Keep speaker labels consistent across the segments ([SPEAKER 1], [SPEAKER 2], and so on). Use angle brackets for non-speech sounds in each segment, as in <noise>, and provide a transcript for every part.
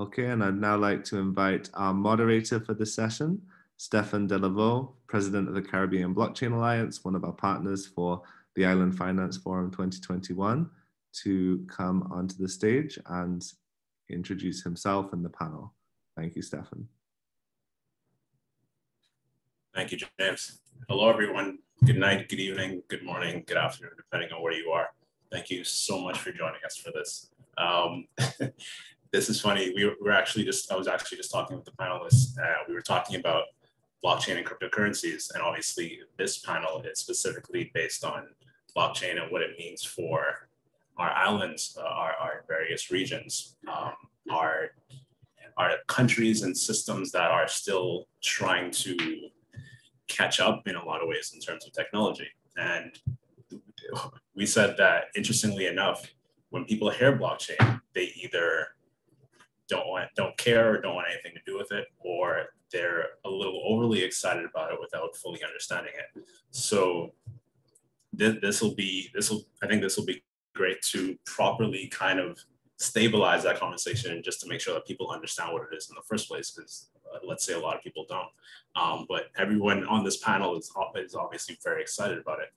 [SPEAKER 1] Okay, and I'd now like to invite our moderator for this session, Stefen Deleveaux, President of the Caribbean Blockchain Alliance, one of our partners for the Island Finance Forum 2021, to come onto the stage and introduce himself and the panel. Thank you, Stefen.
[SPEAKER 2] Thank you, James. Hello, everyone. Good night, good evening, good morning, good afternoon, depending on where you are. Thank you so much for joining us for this. Um, <laughs> this is funny. We were, actually just, I was actually just talking with the panelists. Uh, we were talking about blockchain and cryptocurrencies. And obviously this panel is specifically based on blockchain and what it means for our islands, uh, our, our various regions, um, our, our countries and systems that are still trying to catch up in a lot of ways in terms of technology. And we said that interestingly enough, when people hear blockchain, they either don't want don't care or don't want anything to do with it, or they're a little overly excited about it without fully understanding it. So this will be this will I think this will be great to properly kind of stabilize that conversation just to make sure that people understand what it is in the first place because uh, let's say a lot of people don't. Um, but everyone on this panel is, is obviously very excited about it.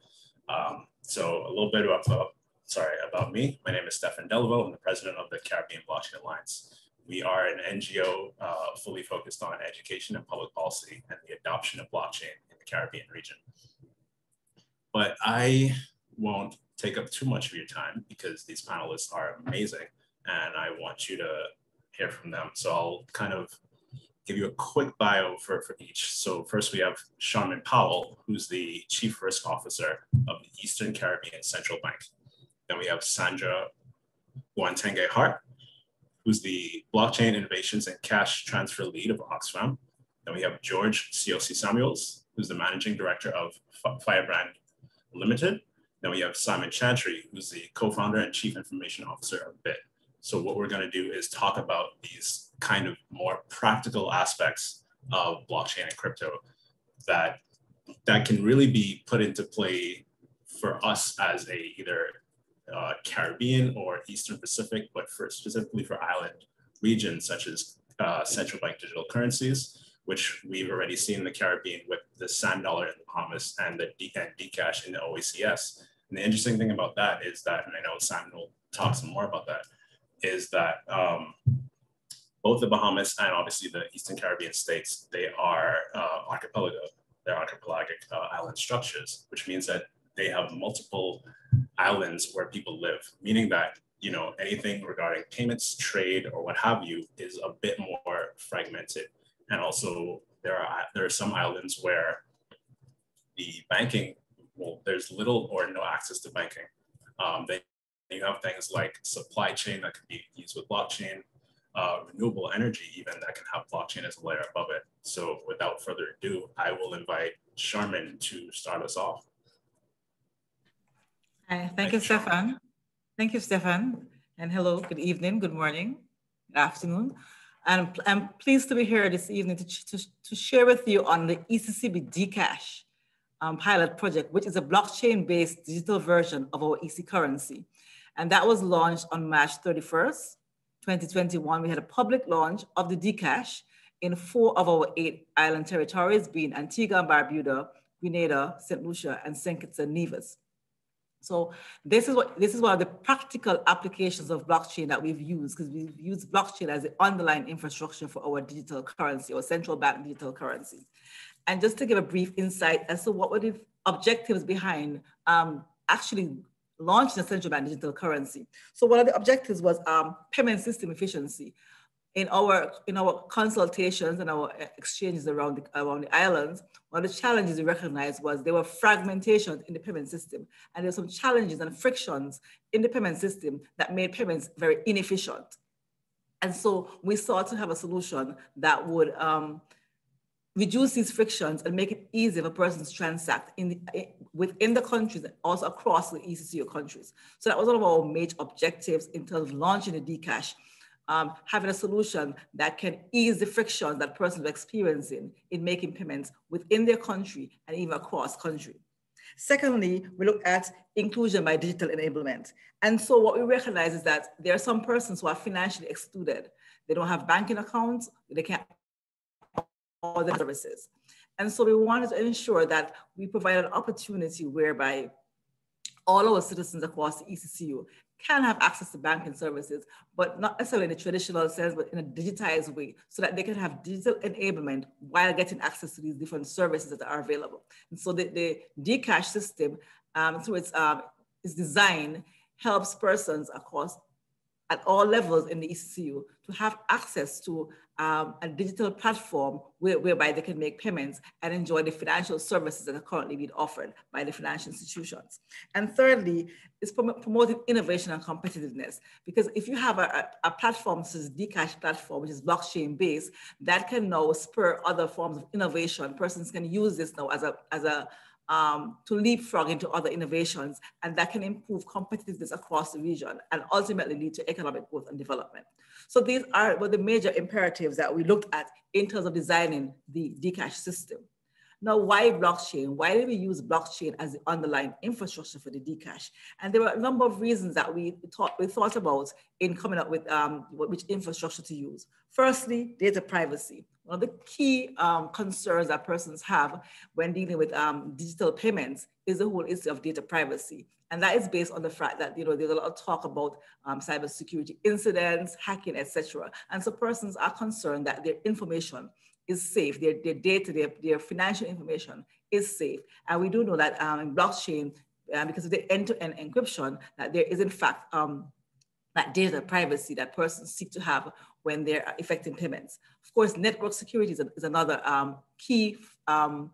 [SPEAKER 2] Um, so a little bit about uh, sorry about me. My name is stefen deleveaux i'm the president of the caribbean blockchain alliance we are an ngo uh, fully focused on education and public policy and the adoption of blockchain in the caribbean region but i won't take up too much of your time because these panelists are amazing and I want you to hear from them. So I'll kind of give you a quick bio for, for each. So first we have Sharmyn Powell, who's the Chief Risk Officer of the Eastern Caribbean Central Bank. Then we have Sandra Uwantege Hart, who's the Blockchain Innovations and Cash Transfer Lead of Oxfam. Then we have George Siosi Samuels, who's the Managing Director of Faiabrand Limited. Then we have Simon Chantry, who's the co-founder and chief information officer of Bitt. So what we're going to do is talk about these kind of more practical aspects of blockchain and crypto that that can really be put into play for us as a either uh, Caribbean or Eastern Pacific, but for specifically for island regions such as uh, central bank digital currencies, which we've already seen in the Caribbean with the sand dollar in the Bahamas and the D- and Dcash in the OECS. And the interesting thing about that is that, and I know Sam will talk some more about that, is that um, both the Bahamas and obviously the Eastern Caribbean states, they are uh, archipelago, they're archipelagic uh, island structures, which means that they have multiple islands where people live, meaning that you know anything regarding payments, trade, or what have you is a bit more fragmented. And also there are there are some islands where the banking well, there's little or no access to banking. Um, then you have things like supply chain that can be used with blockchain, uh, renewable energy even that can have blockchain as a layer above it. So without further ado, I will invite Sharmyn to start us off.
[SPEAKER 3] Hi, thank, you, Stefen. Thank you, Stefen. And hello, good evening, good morning, good afternoon. And I'm pleased to be here this evening to, to, to share with you on the ECCB Dcash um, pilot project, which is a blockchain-based digital version of our EC currency. And that was launched on March 31st, 2021. We had a public launch of the Dcash in four of our eight island territories, being Antigua and Barbuda, Grenada, St. Lucia, and St. Kitts and Nevis. So this is what this is one of the practical applications of blockchain that we've used because we've used blockchain as the underlying infrastructure for our digital currency or central bank digital currency. And just to give a brief insight as to what were the objectives behind um, actually launching a central bank digital currency. So one of the objectives was um, payment system efficiency. In our, in our consultations and our exchanges around the, around the islands, one of the challenges we recognized was there were fragmentations in the payment system. And there's some challenges and frictions in the payment system that made payments very inefficient. And so we sought to have a solution that would um, reduce these frictions and make it easy for persons to transact in the, within the countries and also across the ECCU countries. So that was one of our major objectives in terms of launching the Dcash, um, having a solution that can ease the frictions that persons are experiencing in making payments within their country and even across country. Secondly, we look at inclusion by digital enablement. And so what we recognize is that there are some persons who are financially excluded. They don't have banking accounts, they can't all the services. And so we wanted to ensure that we provide an opportunity whereby all our citizens across the ECCU can have access to banking services, but not necessarily in a traditional sense, but in a digitized way, so that they can have digital enablement while getting access to these different services that are available. And so the, the Dcash system, um, through its, um, its design, helps persons across at all levels in the ECCU to have access to um, a digital platform where, whereby they can make payments and enjoy the financial services that are currently being offered by the financial institutions. And thirdly, is prom promoting innovation and competitiveness. Because if you have a, a, a platform such as Dcash platform, which is blockchain based, that can now spur other forms of innovation. Persons can use this now as a, as a um, to leapfrog into other innovations, and that can improve competitiveness across the region and ultimately lead to economic growth and development. So these are were the major imperatives that we looked at in terms of designing the Dcash system. Now, why blockchain? Why did we use blockchain as the underlying infrastructure for the Dcash? And there were a number of reasons that we thought, we thought about in coming up with um, which infrastructure to use. Firstly, data privacy. One of the key um, concerns that persons have when dealing with um, digital payments is the whole issue of data privacy. And that is based on the fact that you know there's a lot of talk about um, cybersecurity incidents, hacking, etc. And so persons are concerned that their information is safe, their, their data, their, their financial information is safe. And we do know that um, in blockchain, uh, because of the end-to-end encryption, that there is in fact um, that data privacy that persons seek to have when they're effecting payments. Of course, network security is, a, is another um, key um,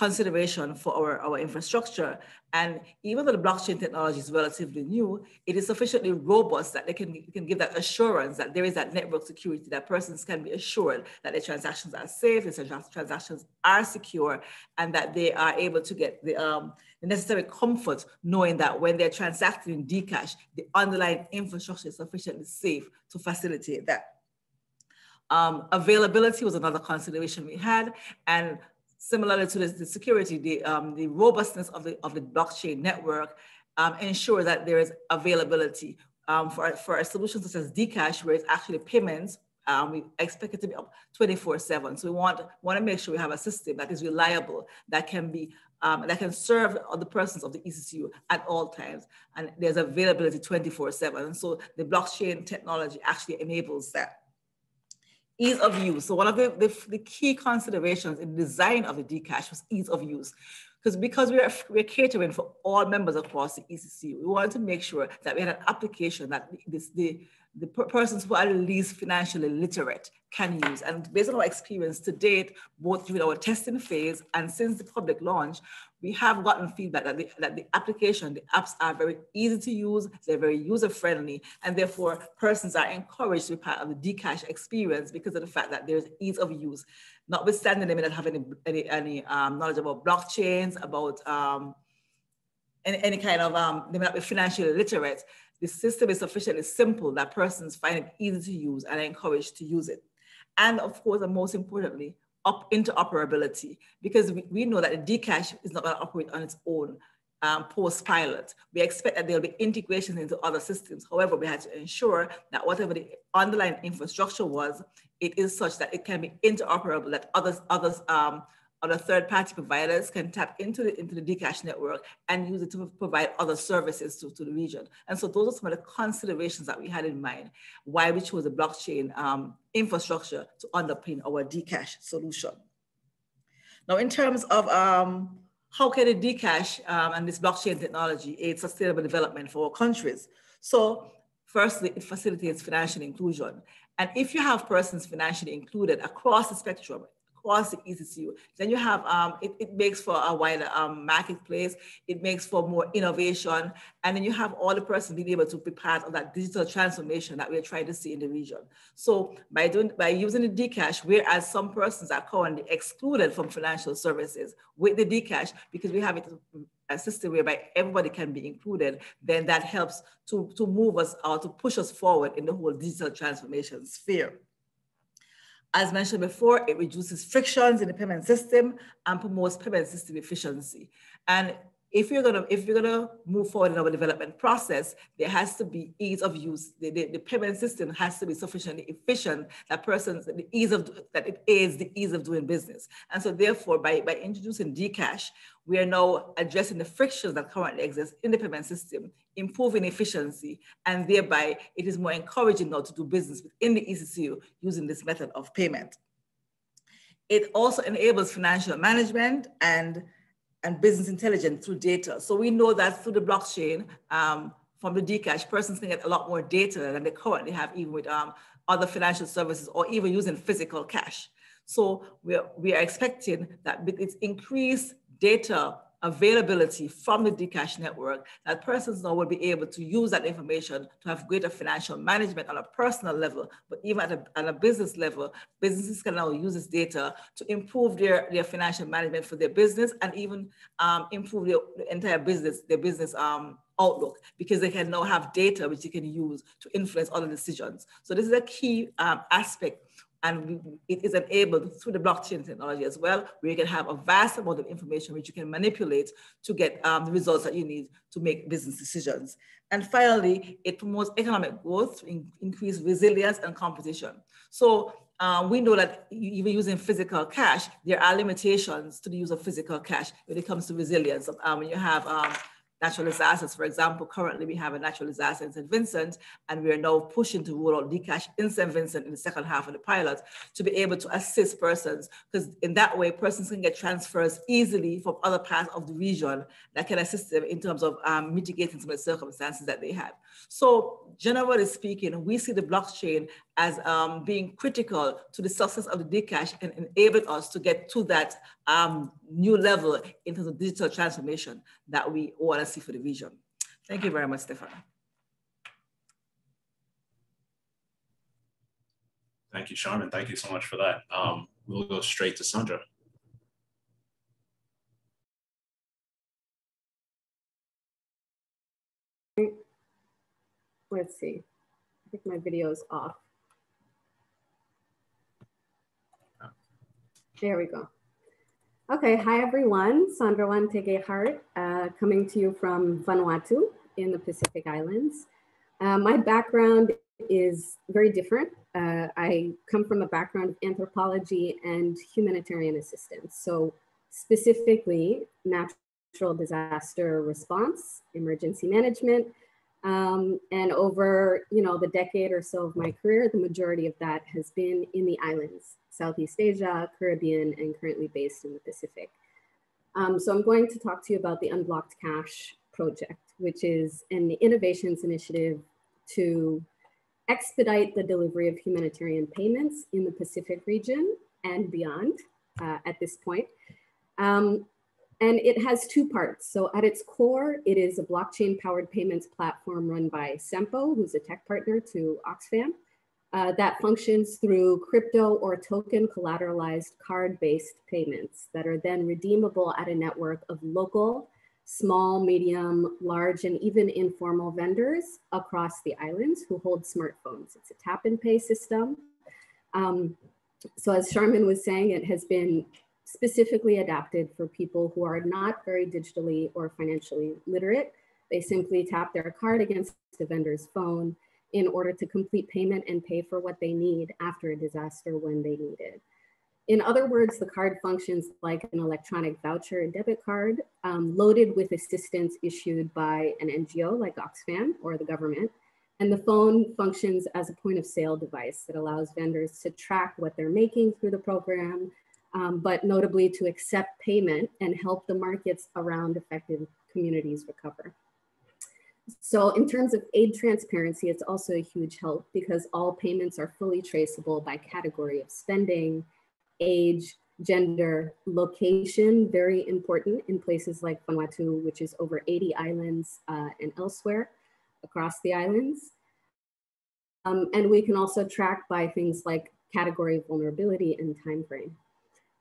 [SPEAKER 3] consideration for our, our infrastructure. And even though the blockchain technology is relatively new, it is sufficiently robust that they can, can give that assurance that there is that network security, that persons can be assured that their transactions are safe, their transactions are secure, and that they are able to get the, um, the necessary comfort knowing that when they're transacting in Dcash, the underlying infrastructure is sufficiently safe to facilitate that. Um, availability was another consideration we had, and similarly to the, the security, the, um, the robustness of the, of the blockchain network um, ensure that there is availability um, for, for a solution such as Dcash, where it's actually payments, um, we expect it to be up 24 seven. So we want, want to make sure we have a system that is reliable, that can be, um, that can serve the persons of the ECCU at all times. And there's availability 24 seven. And So the blockchain technology actually enables that ease of use. So one of the, the, the, key considerations in the design of the Dcash was ease of use. Because because we're, we're catering for all members across the ECCU, we wanted to make sure that we had an application that this, the, the persons who are least financially literate can use. And based on our experience to date, both during our testing phase and since the public launch, we have gotten feedback that the, that the application, the apps are very easy to use, they're very user friendly, and therefore persons are encouraged to be part of the Dcash experience because of the fact that there's ease of use. Notwithstanding they may not have any, any, any um, knowledge about blockchains, about um, any, any kind of, um, they may not be financially literate, the system is sufficiently simple that persons find it easy to use and are encouraged to use it. And of course, and most importantly, up interoperability, because we, we know that the Dcash is not going to operate on its own um, post-pilot. We expect that there'll be integrations into other systems. However, we had to ensure that whatever the underlying infrastructure was, it is such that it can be interoperable, that others, others um, other third-party providers can tap into the, into the Dcash network and use it to provide other services to, to the region. And so those are some of the considerations that we had in mind, why we chose the blockchain um, infrastructure to underpin our Dcash solution. Now, in terms of um, how can the Dcash um, and this blockchain technology aid sustainable development for countries? So firstly, it facilitates financial inclusion. And if you have persons financially included across the spectrum, across the ECCU. Then you have, um, it, it makes for a wider um, marketplace, it makes for more innovation, and then you have all the persons being able to be part of that digital transformation that we're trying to see in the region. So by doing, by using the Dcash, whereas some persons are currently excluded from financial services with the Dcash, because we have it a system whereby everybody can be included, then that helps to, to move us or to push us forward in the whole digital transformation sphere. As mentioned before, it reduces frictions in the payment system and promotes payment system efficiency. And if you're gonna if you're gonna move forward in our development process, there has to be ease of use. The, the, the payment system has to be sufficiently efficient that persons the ease of that it aids the ease of doing business. And so therefore, by, by introducing Dcash, we are now addressing the frictions that currently exist in the payment system, improving efficiency, and thereby it is more encouraging now to do business within the ECCU using this method of payment. It also enables financial management and and business intelligence through data. So we know that through the blockchain, um, from the Dcash, persons can get a lot more data than they currently have even with um, other financial services or even using physical cash. So we are, we are expecting that with its increased data availability from the Dcash network that persons now will be able to use that information to have greater financial management on a personal level, but even at a, at a business level, businesses can now use this data to improve their, their financial management for their business and even um, improve their, the entire business, their business um, outlook because they can now have data which they can use to influence other decisions. So this is a key um, aspect and it is enabled through the blockchain technology as well, where you can have a vast amount of information which you can manipulate to get um, the results that you need to make business decisions. And finally, it promotes economic growth, in, increase resilience and competition. So um, we know that even using physical cash, there are limitations to the use of physical cash when it comes to resilience. Um, when you have um, natural disasters. For example, currently we have a natural disaster in St. Vincent, and we are now pushing to roll out Dcash in St. Vincent in the second half of the pilot to be able to assist persons, because in that way, persons can get transfers easily from other parts of the region that can assist them in terms of um, mitigating some of the circumstances that they have. So generally speaking, we see the blockchain as um, being critical to the success of the Dcash and enabled us to get to that um, new level in terms of digital transformation that we want to see for the vision. Thank you very much, Stefen.
[SPEAKER 2] Thank you, Sharmyn. Thank you so much for that. Um, we'll go straight to Sandra.
[SPEAKER 4] Let's see. I think my video is off. There we go. Okay, hi everyone. Sandra Uwantege Hart, uh, coming to you from Vanuatu in the Pacific Islands. Uh, my background is very different. Uh, I come from a background of anthropology and humanitarian assistance. So specifically natural disaster response, emergency management, um, and over you know the decade or so of my career, the majority of that has been in the islands. Southeast Asia, Caribbean, and currently based in the Pacific. Um, so I'm going to talk to you about the Unblocked Cash project, which is an innovations initiative to expedite the delivery of humanitarian payments in the Pacific region and beyond uh, at this point. Um, and it has two parts. So at its core, it is a blockchain powered payments platform run by Sempo, who's a tech partner to Oxfam uh, that functions through crypto or token collateralized card-based payments that are then redeemable at a network of local, small, medium, large, and even informal vendors across the islands who hold smartphones. It's a tap and pay system. Um, so as Sharmyn was saying, it has been specifically adapted for people who are not very digitally or financially literate. They simply tap their card against the vendor's phone in order to complete payment and pay for what they need after a disaster when they need it. In other words, the card functions like an electronic voucher debit card um, loaded with assistance issued by an NGO like Oxfam or the government. And the phone functions as a point of sale device that allows vendors to track what they're making through the program, um, but notably to accept payment and help the markets around affected communities recover. So in terms of aid transparency, it's also a huge help because all payments are fully traceable by category of spending, age, gender, location, very important in places like Vanuatu, which is over 80 islands uh, and elsewhere across the islands. Um, and we can also track by things like category vulnerability and time frame.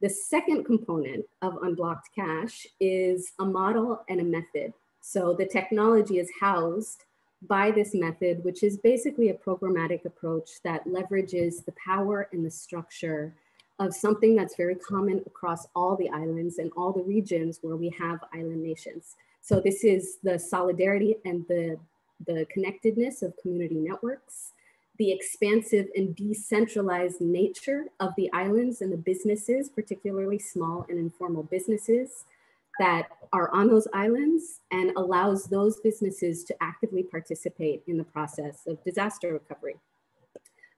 [SPEAKER 4] The second component of Unblocked Cash is a model and a method so the technology is housed by this method, which is basically a programmatic approach that leverages the power and the structure of something that's very common across all the islands and all the regions where we have island nations. So this is the solidarity and the, the connectedness of community networks, the expansive and decentralized nature of the islands and the businesses, particularly small and informal businesses that are on those islands and allows those businesses to actively participate in the process of disaster recovery.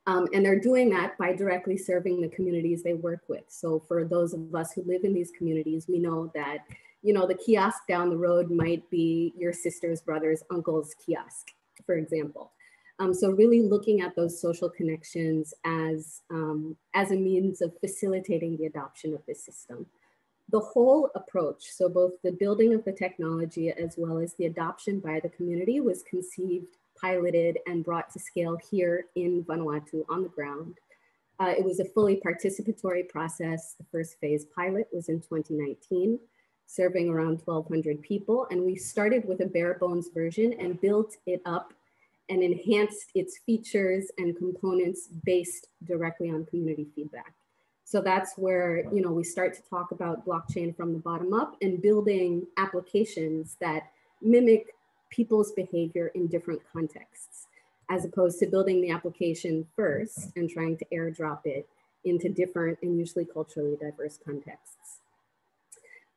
[SPEAKER 4] Um, and they're doing that by directly serving the communities they work with. So for those of us who live in these communities, we know that, you know, the kiosk down the road might be your sister's brother's uncle's kiosk, for example. Um, so really looking at those social connections as, um, as a means of facilitating the adoption of this system. The whole approach, so both the building of the technology as well as the adoption by the community was conceived piloted and brought to scale here in Vanuatu on the ground. Uh, it was a fully participatory process. The first phase pilot was in 2019, serving around 1,200 people. And we started with a bare bones version and built it up and enhanced its features and components based directly on community feedback. So that's where you know we start to talk about blockchain from the bottom up and building applications that mimic people's behavior in different contexts, as opposed to building the application first and trying to airdrop it into different and usually culturally diverse contexts.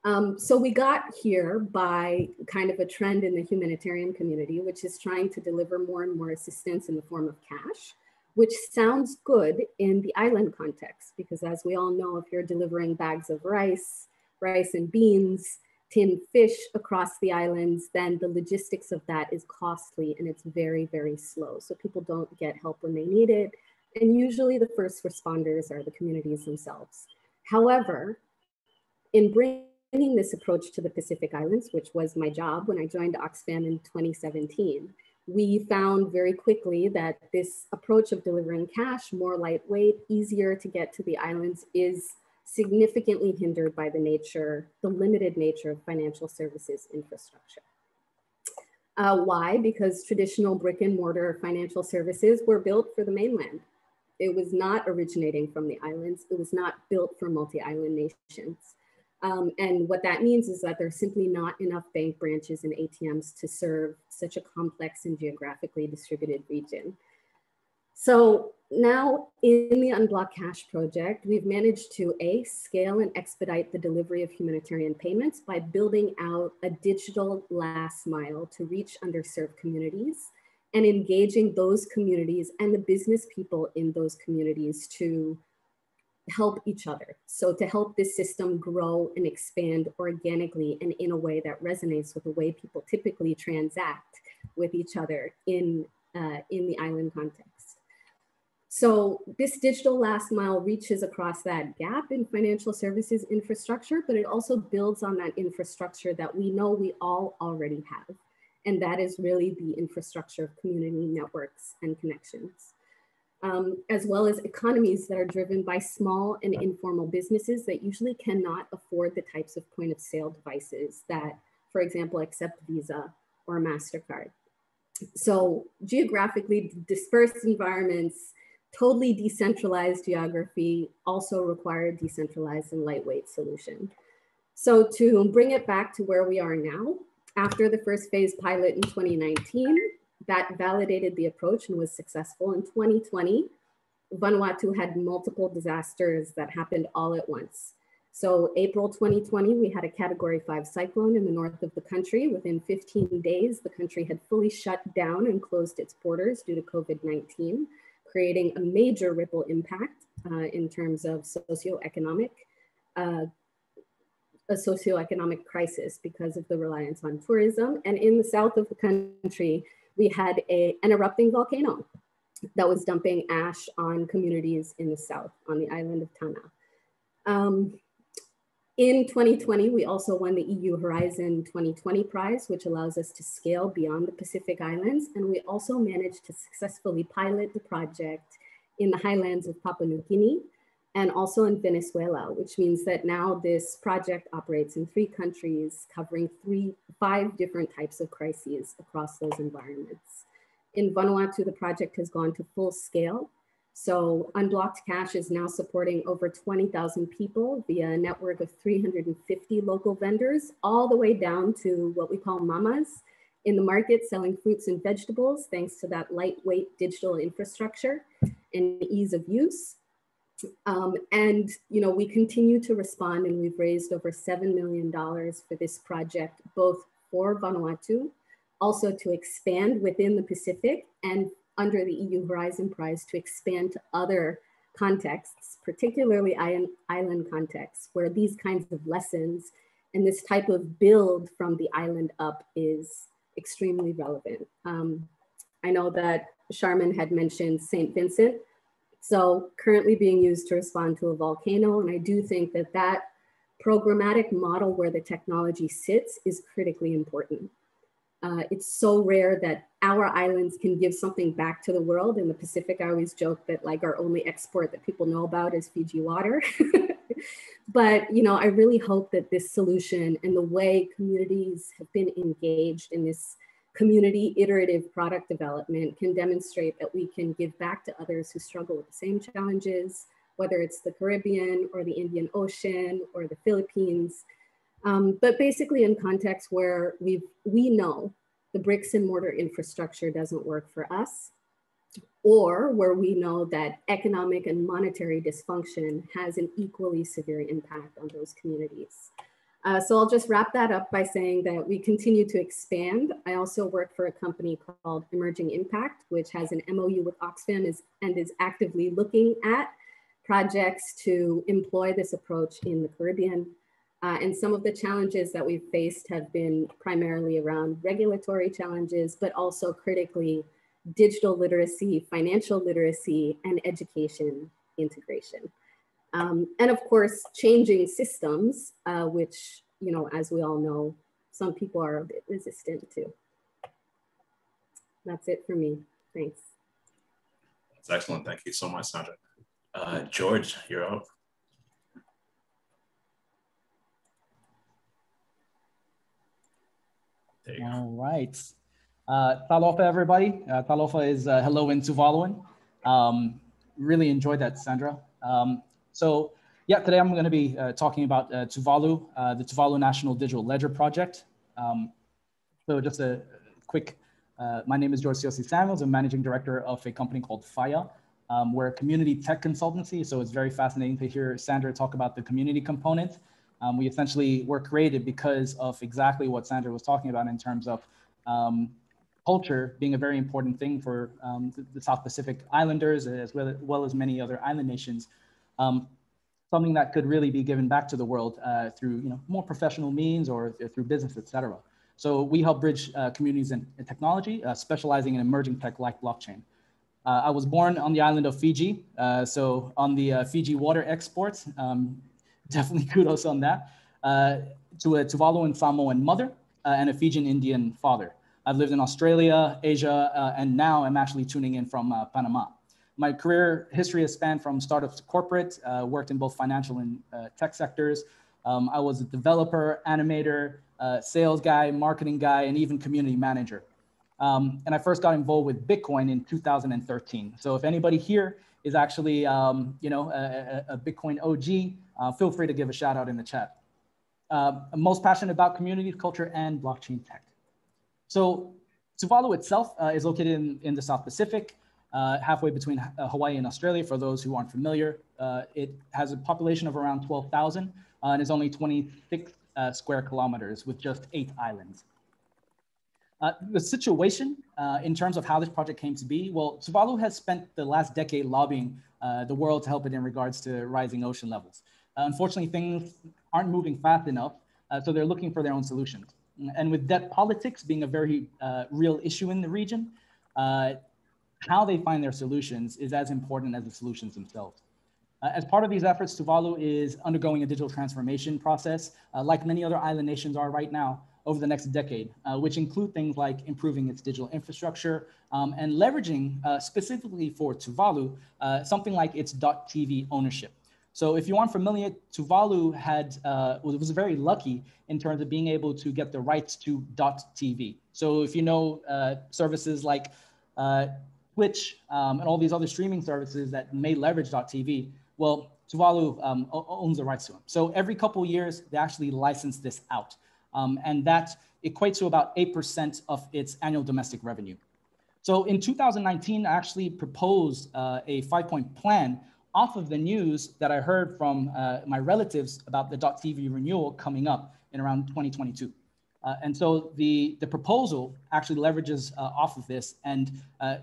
[SPEAKER 4] Um, so we got here by kind of a trend in the humanitarian community, which is trying to deliver more and more assistance in the form of cash, which sounds good in the island context, because as we all know, if you're delivering bags of rice, rice and beans, tin fish across the islands, then the logistics of that is costly and it's very, very slow. So people don't get help when they need it. And usually the first responders are the communities themselves. However, in bringing this approach to the Pacific Islands, which was my job when I joined Oxfam in 2017, we found very quickly that this approach of delivering cash, more lightweight, easier to get to the islands is significantly hindered by the nature, the limited nature of financial services infrastructure. Uh, why? Because traditional brick and mortar financial services were built for the mainland. It was not originating from the islands. It was not built for multi-island nations. Um, and what that means is that there's simply not enough bank branches and ATMs to serve such a complex and geographically distributed region. So now in the Unblock Cash project, we've managed to A, scale and expedite the delivery of humanitarian payments by building out a digital last mile to reach underserved communities and engaging those communities and the business people in those communities to help each other. So to help this system grow and expand organically and in a way that resonates with the way people typically transact with each other in, uh, in the island context. So this digital last mile reaches across that gap in financial services infrastructure, but it also builds on that infrastructure that we know we all already have. And that is really the infrastructure of community networks and connections. Um, as well as economies that are driven by small and informal businesses that usually cannot afford the types of point of sale devices that, for example, accept Visa or MasterCard. So geographically dispersed environments totally decentralized geography also required decentralized and lightweight solution. So to bring it back to where we are now, after the first phase pilot in 2019, that validated the approach and was successful. In 2020, Vanuatu had multiple disasters that happened all at once. So April 2020, we had a category five cyclone in the north of the country. Within 15 days, the country had fully shut down and closed its borders due to COVID-19 creating a major ripple impact uh, in terms of socioeconomic, uh, a socioeconomic crisis because of the reliance on tourism. And in the south of the country, we had a, an erupting volcano that was dumping ash on communities in the south on the island of Tanna. Um, in 2020, we also won the EU Horizon 2020 prize, which allows us to scale beyond the Pacific Islands. And we also managed to successfully pilot the project in the highlands of Papua New Guinea and also in Venezuela, which means that now this project operates in three countries, covering three, five different types of crises across those environments. In Vanuatu, the project has gone to full scale So Unblocked Cash is now supporting over 20,000 people via a network of 350 local vendors, all the way down to what we call mamas in the market selling fruits and vegetables, thanks to that lightweight digital infrastructure and ease of use. Um, and you know, we continue to respond and we've raised over $7 million for this project, both for Vanuatu, also to expand within the Pacific and under the EU Horizon Prize to expand to other contexts, particularly island contexts, where these kinds of lessons and this type of build from the island up is extremely relevant. Um, I know that Sharmyn had mentioned St. Vincent, so currently being used to respond to a volcano. And I do think that that programmatic model where the technology sits is critically important. Uh, it's so rare that our islands can give something back to the world. In the Pacific, I always joke that like our only export that people know about is Fiji water. <laughs> but you know, I really hope that this solution and the way communities have been engaged in this community iterative product development can demonstrate that we can give back to others who struggle with the same challenges, whether it's the Caribbean or the Indian Ocean or the Philippines. Um, but basically in contexts where we we know the bricks and mortar infrastructure doesn't work for us, or where we know that economic and monetary dysfunction has an equally severe impact on those communities. Uh, so I'll just wrap that up by saying that we continue to expand. I also work for a company called Emerging Impact, which has an MOU with Oxfam is, and is actively looking at projects to employ this approach in the Caribbean. Uh, and some of the challenges that we've faced have been primarily around regulatory challenges, but also critically digital literacy, financial literacy, and education integration. Um, and of course, changing systems, uh, which, you know, as we all know, some people are a bit resistant to. That's it for me. Thanks.
[SPEAKER 2] That's excellent. Thank you so much, Sandra. Uh, George, you're up.
[SPEAKER 5] All right. Uh, talofa, everybody. Uh, talofa is uh, hello in Tuvaluan. Um, really enjoyed that, Sandra. Um, so yeah, today I'm going to be uh, talking about uh, Tuvalu, uh, the Tuvalu National Digital Ledger Project. Um, so just a quick, uh, my name is George Siosi Samuels. I'm managing director of a company called Faiā. Um, we're a community tech consultancy, so it's very fascinating to hear Sandra talk about the community component. Um, we essentially were created because of exactly what Sandra was talking about in terms of um, culture being a very important thing for um, the, the, South Pacific Islanders, as well, as well as many other island nations um, something that could really be given back to the world uh, through you know, more professional means or through business, et cetera. So we help bridge uh, communities in technology, uh, specializing in emerging tech like blockchain. Uh, I was born on the island of Fiji, uh, so on the uh, Fiji water exports, um, <laughs> definitely kudos on that, to a Tuvaluan Samoan mother and a Fijian Indian father. I've lived in Australia, Asia, and now I'm actually tuning in from Panama. My career history has spanned from startups to corporate, uh, worked in both financial and uh, tech sectors. Um, I was a developer, animator, uh, sales guy, marketing guy, and even community manager. Um, and I first got involved with Bitcoin in 2013. So if anybody here is actually, um, you know, a, a Bitcoin OG, uh, feel free to give a shout out in the chat. Uh, I'm most passionate about community culture and blockchain tech. So Tuvalu itself uh, is located in, in the South Pacific uh, halfway between uh, Hawaii and Australia. For those who aren't familiar, uh, it has a population of around 12,000 uh, and is only 26 uh, square kilometers with just eight islands. Uh, the situation in terms of how this project came to be, well, Tuvalu has spent the last decade lobbying the world to help it in regards to rising ocean levels. unfortunately, things aren't moving fast enough, so they're looking for their own solutions. And with debt politics being a very real issue in the region, how they find their solutions is as important as the solutions themselves. Uh, as part of these efforts, Tuvalu is undergoing a digital transformation process, uh, like many other island nations are right now, over the next decade, uh, which include things like improving its digital infrastructure um, and leveraging uh, specifically for Tuvalu, uh, something like its .tv ownership. So if you aren't familiar, Tuvalu had uh, was very lucky in terms of being able to get the rights to .tv. So if you know services like Twitch, um, and all these other streaming services that may leverage .tv, well, Tuvalu um, owns the rights to them. So every couple years, they actually license this out. Um, and that equates to about 8% of its annual domestic revenue. So in 2019, I actually proposed uh, a five point plan off of the news that I heard from uh, my relatives about the .tv renewal coming up in around 2022. Uh, and so the, the proposal actually leverages uh, off of this and uh,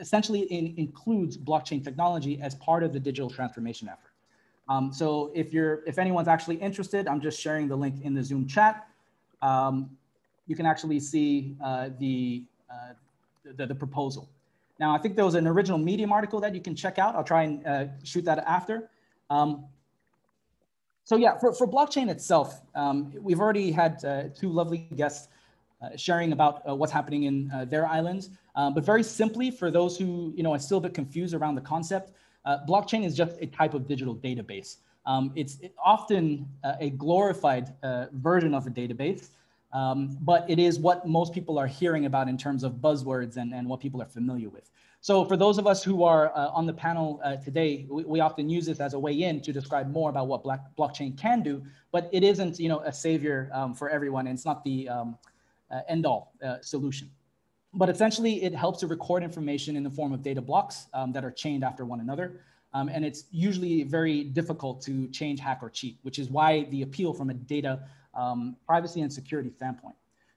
[SPEAKER 5] essentially in, includes blockchain technology as part of the digital transformation effort. Um, so if you're, if anyone's actually interested, I'm just sharing the link in the Zoom chat. Um, you can actually see uh, the, uh, the, the, proposal. Now, I think there was an original Medium article that you can check out. I'll try and uh, shoot that after. Um, so yeah, for, for blockchain itself, um, we've already had uh, two lovely guests sharing about uh, what's happening in their islands. But very simply, for those who you know are still a bit confused around the concept, uh, blockchain is just a type of digital database. Um, it's often uh, a glorified uh, version of a database, um, but it is what most people are hearing about in terms of buzzwords and, and what people are familiar with. So for those of us who are uh, on the panel uh, today, we, we, often use this as a way in to describe more about what blockchain can do, but it isn't you know, a savior um, for everyone, and it's not the um, uh, end-all solution. But essentially, it helps to record information in the form of data blocks um, that are chained after one another. Um, and it's usually very difficult to change, hack, or cheat, which is why the appeal from a data um, privacy and security standpoint.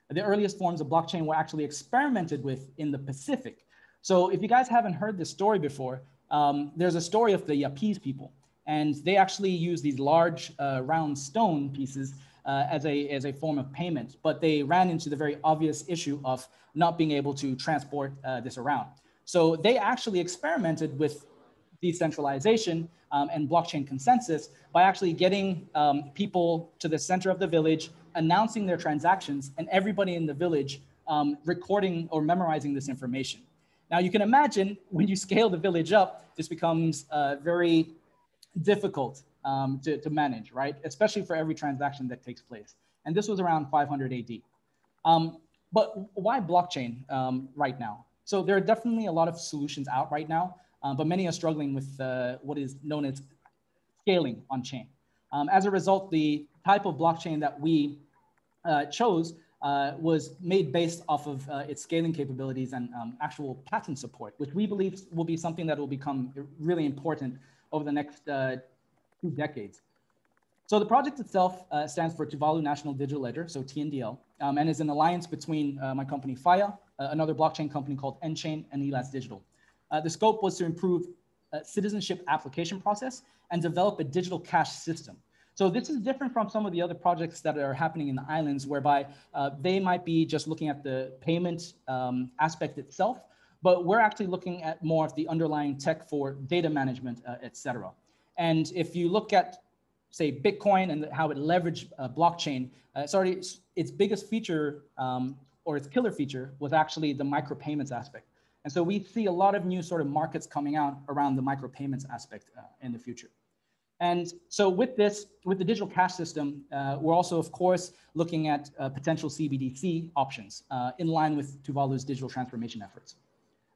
[SPEAKER 5] The earliest forms of blockchain were actually experimented with in the Pacific. So if you guys haven't heard this story before, um, there's a story of the Yapese people. And they actually use these large uh, round stone pieces uh, as, a, as a form of payment, but they ran into the very obvious issue of not being able to transport uh, this around. So they actually experimented with decentralization um, and blockchain consensus by actually getting um, people to the center of the village, announcing their transactions, and everybody in the village um, recording or memorizing this information. Now you can imagine when you scale the village up, this becomes uh, very difficult um, to, to manage, right? Especially for every transaction that takes place. And this was around 500 AD. Um, but why blockchain um, right now? So there are definitely a lot of solutions out right now, uh, but many are struggling with uh, what is known as scaling on chain. Um, as a result, the type of blockchain that we uh, chose uh, was made based off of uh, its scaling capabilities and um, actual patent support, which we believe will be something that will become really important over the next uh, two decades. So the project itself uh, stands for Tuvalu National Digital Ledger, so TNDL, um, and is an alliance between uh, my company Faiā, uh, another blockchain company called nChain, and Elas Digital. Uh, the scope was to improve uh, citizenship application process and develop a digital cash system. So this is different from some of the other projects that are happening in the islands, whereby uh, they might be just looking at the payment um, aspect itself, but we're actually looking at more of the underlying tech for data management, et cetera. And if you look at, say, Bitcoin and how it leveraged uh, blockchain, uh, it's already its biggest feature um, or its killer feature was actually the micropayments aspect. And so we see a lot of new sort of markets coming out around the micropayments aspect uh, in the future. And so with this, with the digital cash system, uh, we're also, of course, looking at uh, potential CBDC options uh, in line with Tuvalu's digital transformation efforts.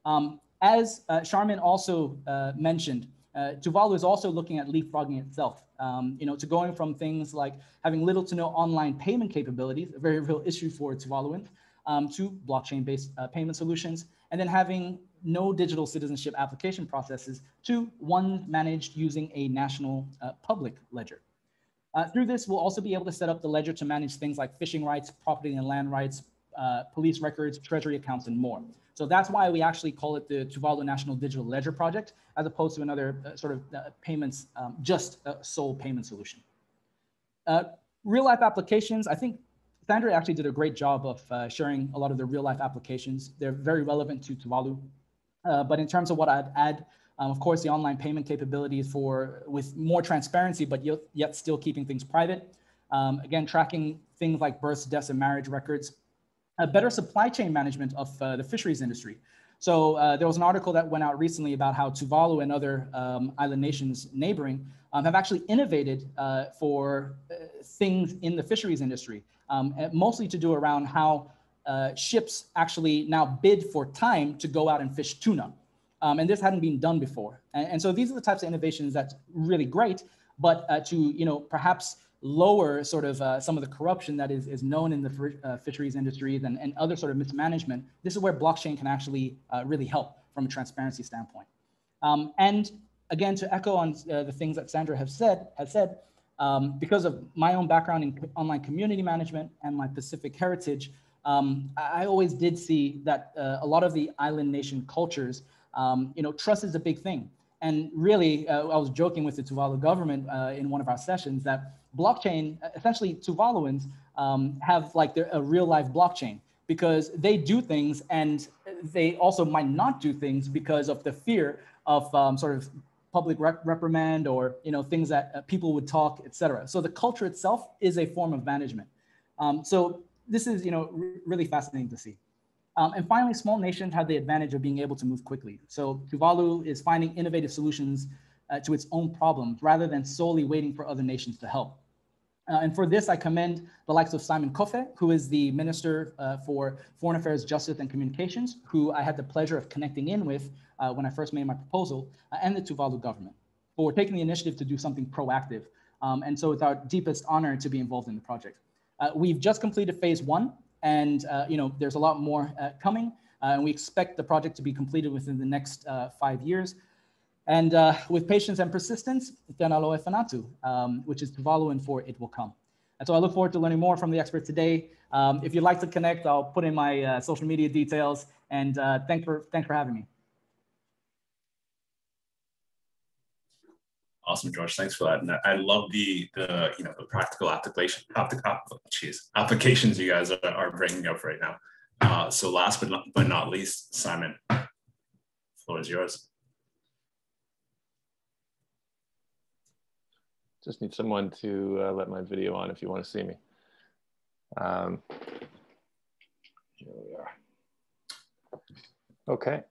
[SPEAKER 5] Um, as uh, Sharmyn also uh, mentioned, uh, Tuvalu is also looking at leapfrogging itself, um, you know, to going from things like having little to no online payment capabilities, a very real issue for Tuvaluans, um, to blockchain-based uh, payment solutions, and then having no digital citizenship application processes to one managed using a national uh, public ledger. Uh, through this, we'll also be able to set up the ledger to manage things like fishing rights, property and land rights, uh, police records, treasury accounts, and more. So that's why we actually call it the Tuvalu National Digital Ledger Project, as opposed to another uh, sort of uh, payments, um, just a sole payment solution. Uh, real life applications, I think Sandra actually did a great job of uh, sharing a lot of the real life applications. They're very relevant to Tuvalu. But in terms of what I'd add, um, of course, the online payment capabilities for with more transparency, but yet, yet still keeping things private. Um, again, tracking things like births, deaths, and marriage records a better supply chain management of uh, the fisheries industry. So uh, there was an article that went out recently about how Tuvalu and other um, island nations neighboring um, have actually innovated uh, for uh, things in the fisheries industry, um, mostly to do around how uh, ships actually now bid for time to go out and fish tuna. Um, and this hadn't been done before. And, and, so these are the types of innovations that's really great, but uh, to, you know, perhaps lower sort of uh, some of the corruption that is, is known in the uh, fisheries industries and, and other sort of mismanagement, this is where blockchain can actually uh, really help from a transparency standpoint. Um, and again, to echo on uh, the things that Sandra has said, has said um, because of my own background in online community management and my Pacific heritage, um, I always did see that uh, a lot of the island nation cultures, um, you know, trust is a big thing. And really, uh, I was joking with the Tuvalu government in one of our sessions that blockchain, essentially Tuvaluans um, have like a real life blockchain because they do things and they also might not do things because of the fear of um, sort of public rep reprimand or you know things that uh, people would talk, etc. So the culture itself is a form of management. Um, so this is you know really fascinating to see. Um, and finally, small nations have the advantage of being able to move quickly. So Tuvalu is finding innovative solutions uh, to its own problems rather than solely waiting for other nations to help. Uh, and for this, I commend the likes of Simon Kofe, who is the Minister uh, for Foreign Affairs, Justice, and Communications, who I had the pleasure of connecting in with uh, when I first made my proposal, uh, and the Tuvalu government for taking the initiative to do something proactive. Um, and so it's our deepest honor to be involved in the project. Uh, we've just completed phase one, and uh, you know there's a lot more coming, and we expect the project to be completed within the next five years. And uh, with patience and persistence, Tenalo Efanatu, um, which is Tuvaluan for it will come. And so I look forward to learning more from the expert today. Um, if you'd like to connect, I'll put in my uh, social media details. And uh, thanks for thanks for having me.
[SPEAKER 2] Awesome, George. Thanks for that. And I love the the you know the practical application, geez, applications you guys are, are bringing up right now. Uh, so last but not, but not least, Simon, floor is yours.
[SPEAKER 6] Just need someone to uh, let my video on if you want to see me. Um, here we are. Okay.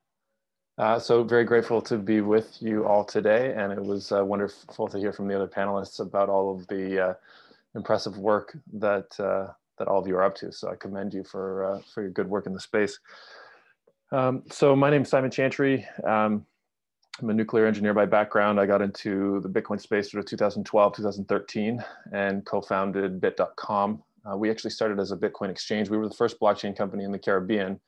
[SPEAKER 6] Uh, so very grateful to be with you all today. And it was uh, wonderful to hear from the other panelists about all of the uh, impressive work that, uh, that all of you are up to. So I commend you for, uh, for your good work in the space. Um, so my name is Simon Chantry. Um, I'm a nuclear engineer by background. I got into the Bitcoin space sort of 2012, 2013, and co-founded Bitt.com. Uh, we actually started as a Bitcoin exchange. We were the first blockchain company in the Caribbean.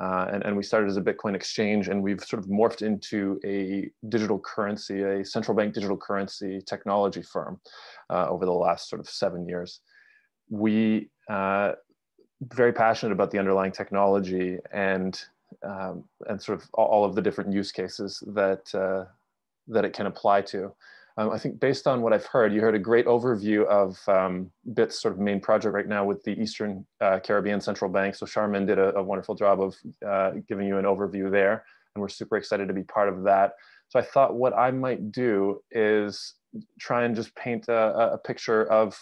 [SPEAKER 6] Uh, and, and we started as a Bitcoin exchange, and we've sort of morphed into a digital currency, a central bank digital currency technology firm uh, over the last sort of seven years. We uh, very passionate about the underlying technology and um, and sort of all of the different use cases that uh, that it can apply to. Um, I think based on what I've heard, you heard a great overview of um, Bitt's sort of main project right now with the Eastern uh, Caribbean Central Bank. So Sharmyn did a, a wonderful job of uh, giving you an overview there, and we're super excited to be part of that. So I thought what I might do is try and just paint a, a picture of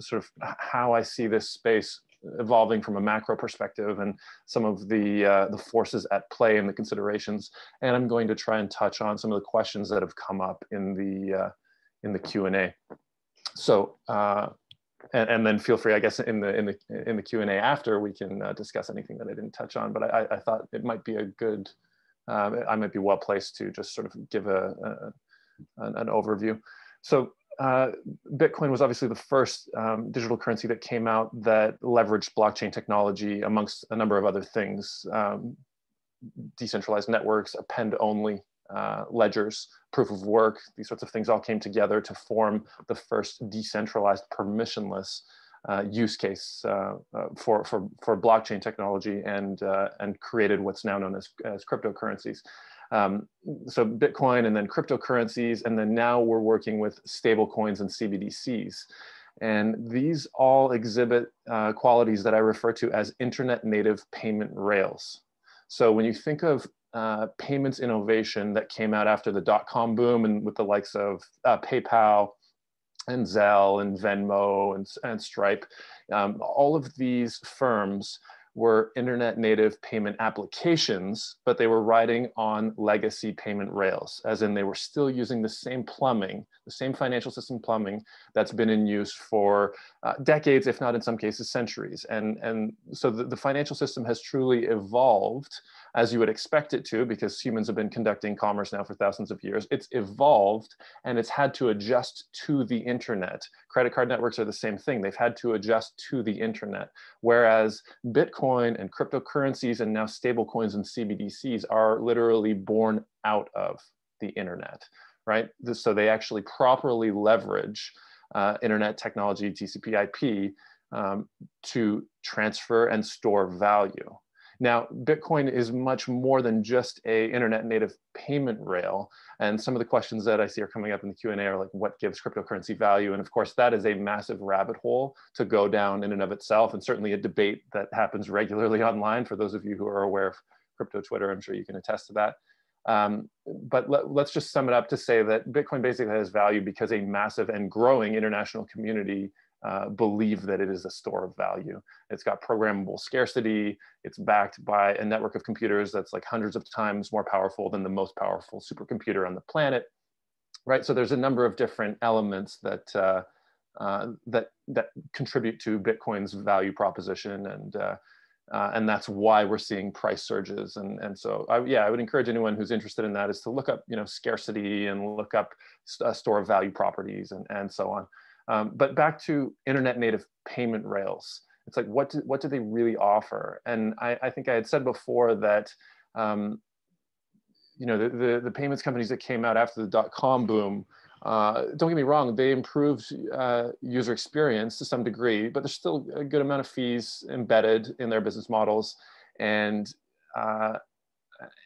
[SPEAKER 6] sort of how I see this space evolving from a macro perspective and some of the uh, the forces at play and the considerations. And I'm going to try and touch on some of the questions that have come up in the uh, in the Q and A. So. Uh, and, and, then feel free, I guess, in the in the in the Q and A after we can uh, discuss anything that I didn't touch on. But I, I thought it might be a good, um, I might be well placed to just sort of give a, a an, an overview. So uh, Bitcoin was obviously the first um, digital currency that came out that leveraged blockchain technology amongst a number of other things, um, decentralized networks, append only uh, ledgers, proof of work, these sorts of things all came together to form the first decentralized permissionless uh, use case uh, uh, for, for, for blockchain technology and, uh, and created what's now known as, as cryptocurrencies. Um, so Bitcoin and then cryptocurrencies, and then now we're working with stable coins and CBDCs. And these all exhibit uh, qualities that I refer to as internet native payment rails. So when you think of uh, payments innovation that came out after the dot-com boom and with the likes of uh, PayPal and Zelle and Venmo and, and Stripe, um, all of these firms were internet native payment applications, but they were riding on legacy payment rails, as in they were still using the same plumbing, the same financial system plumbing that's been in use for uh, decades, if not in some cases centuries. And, and so the, the financial system has truly evolved as you would expect it to, because humans have been conducting commerce now for thousands of years. It's evolved and it's had to adjust to the internet. Credit card networks are the same thing. They've had to adjust to the internet. Whereas Bitcoin and cryptocurrencies and now stablecoins and CBDCs are literally born out of the internet, right? So they actually properly leverage uh, internet technology, TCP IP, um, to transfer and store value. Now, Bitcoin is much more than just a internet native payment rail. And some of the questions that I see are coming up in the Q&A are like, what gives cryptocurrency value? And of course, that is a massive rabbit hole to go down in and of itself, and certainly a debate that happens regularly <laughs> online. For those of you who are aware of crypto Twitter, I'm sure you can attest to that. Um, but let, us just sum it up to say that Bitcoin basically has value because a massive and growing international community uh, believe that it is a store of value. It's got programmable scarcity. It's backed by a network of computers that's like hundreds of times more powerful than the most powerful supercomputer on the planet, right? So there's a number of different elements that uh, uh, that that contribute to Bitcoin's value proposition, and uh, uh, and that's why we're seeing price surges. And and so I, yeah, I would encourage anyone who's interested in that is to look up you know scarcity and look up st store of value properties and and so on. Um, but back to internet native payment rails, it's like, what do, what do they really offer? And I, I think I had said before that, um, you know, the, the, the, payments companies that came out after the dot-com boom, uh, don't get me wrong, they improved uh, user experience to some degree, but there's still a good amount of fees embedded in their business models. And, uh,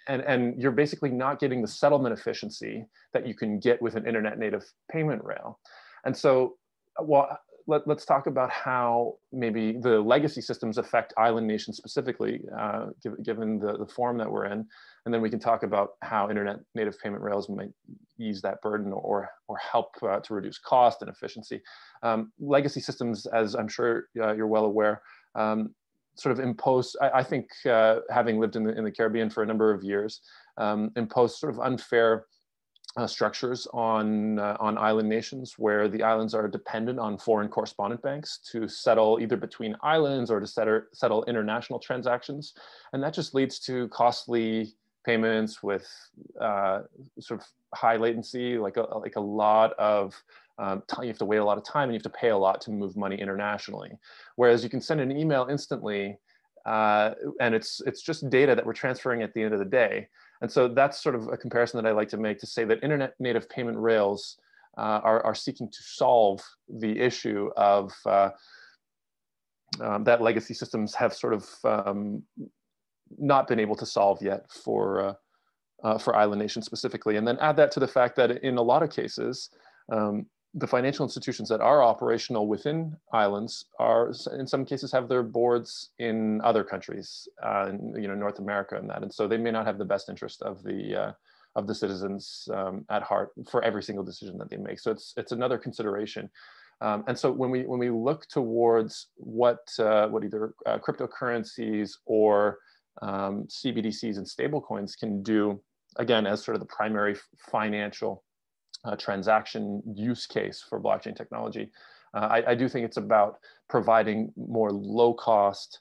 [SPEAKER 6] and, and you're basically not getting the settlement efficiency that you can get with an internet native payment rail. And so well, let, us talk about how maybe the legacy systems affect island nations specifically, uh, given the, the form that we're in. And then we can talk about how internet native payment rails might ease that burden or, or help uh, to reduce cost and efficiency. Um, legacy systems, as I'm sure uh, you're well aware, um, sort of impose, I, I think uh, having lived in the, in the Caribbean for a number of years, um, impose sort of unfair uh, structures on, uh, on island nations where the islands are dependent on foreign correspondent banks to settle either between islands or to settle, settle international transactions. And that just leads to costly payments with uh, sort of high latency, like a, like a lot of um, you have to wait a lot of time and you have to pay a lot to move money internationally. Whereas you can send an email instantly uh, and it's, it's just data that we're transferring at the end of the day. And so that's sort of a comparison that I like to make to say that internet native payment rails uh, are, are seeking to solve the issue of uh, um, that legacy systems have sort of um, not been able to solve yet for, uh, uh for island nations specifically. And then add that to the fact that in a lot of cases, um, the financial institutions that are operational within islands are in some cases have their boards in other countries uh, in, you know north america and that. And so they may not have the best interest of the uh, of the citizens um, at heart for every single decision that they make. So it's it's another consideration. Um, and so when we when we look towards what uh, what either uh, cryptocurrencies or um, cbdc's and stablecoins can do again as sort of the primary financial uh, transaction use case for blockchain technology. Uh, I, I, do think it's about providing more low cost,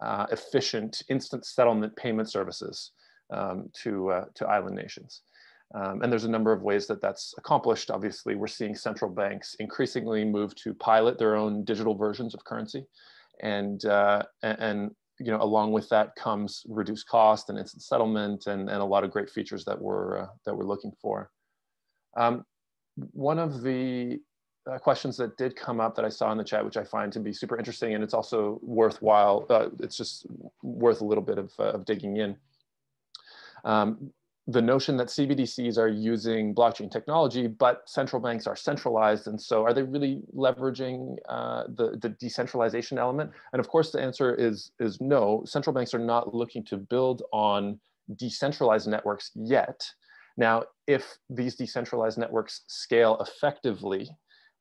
[SPEAKER 6] uh, efficient, instant settlement payment services um, to, uh, to island nations. Um, and there's a number of ways that that's accomplished. Obviously, we're seeing central banks increasingly move to pilot their own digital versions of currency. And, uh, and you know, along with that comes reduced cost and instant settlement and, and a lot of great features that we're, uh, that we're looking for. Um, one of the uh, questions that did come up that I saw in the chat, which I find to be super interesting, and it's also worthwhile, uh, it's just worth a little bit of, uh, of digging in. Um, the notion that CBDCs are using blockchain technology, but central banks are centralized. And so are they really leveraging uh, the, the decentralization element? And of course, the answer is, is no. Central banks are not looking to build on decentralized networks yet. Now, if these decentralized networks scale effectively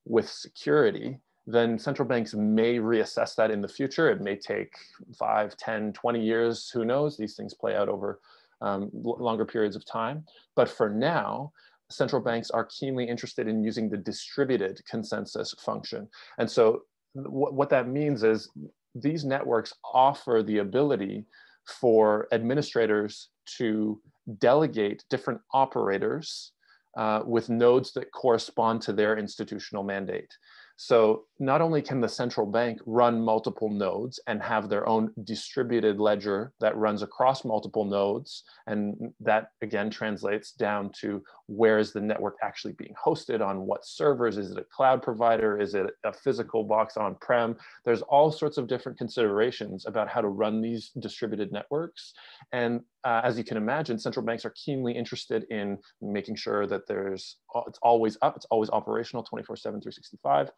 [SPEAKER 6] with security, then central banks may reassess that in the future. It may take 5, 10, 20 years, who knows? These things play out over um, longer periods of time. But for now, central banks are keenly interested in using the distributed consensus function. And so what that means is these networks offer the ability for administrators to delegate different operators uh, with nodes that correspond to their institutional mandate. So not only can the central bank run multiple nodes and have their own distributed ledger that runs across multiple nodes, and that again translates down to where is the network actually being hosted on what servers? Is it a cloud provider? Is it a physical box on-prem? There's all sorts of different considerations about how to run these distributed networks. And uh, as you can imagine, central banks are keenly interested in making sure that there's, it's always up, it's always operational 24 seven, 365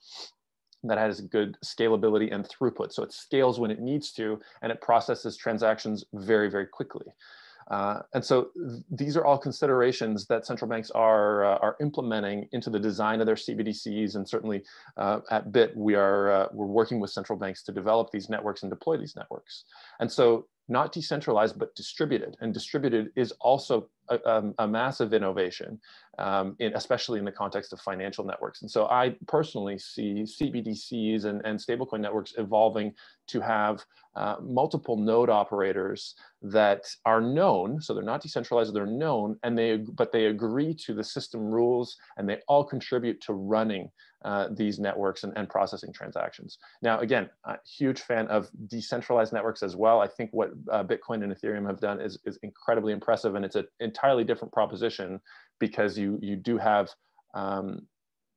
[SPEAKER 6] that has good scalability and throughput. So it scales when it needs to, and it processes transactions very, very quickly. Uh, and so th these are all considerations that central banks are, uh, are implementing into the design of their CBDCs. And certainly uh, at Bitt, we are, uh, we're working with central banks to develop these networks and deploy these networks. And so not decentralized, but distributed. And distributed is also a, um, a massive innovation, um, in, especially in the context of financial networks. And so I personally see CBDCs and, and stablecoin networks evolving to have uh, multiple node operators that are known. So they're not decentralized, they're known, and they, but they agree to the system rules and they all contribute to running uh, these networks and, and, processing transactions. Now, again, a huge fan of decentralized networks as well. I think what uh, Bitcoin and Ethereum have done is, is incredibly impressive and it's an entirely different proposition because you, you do have um,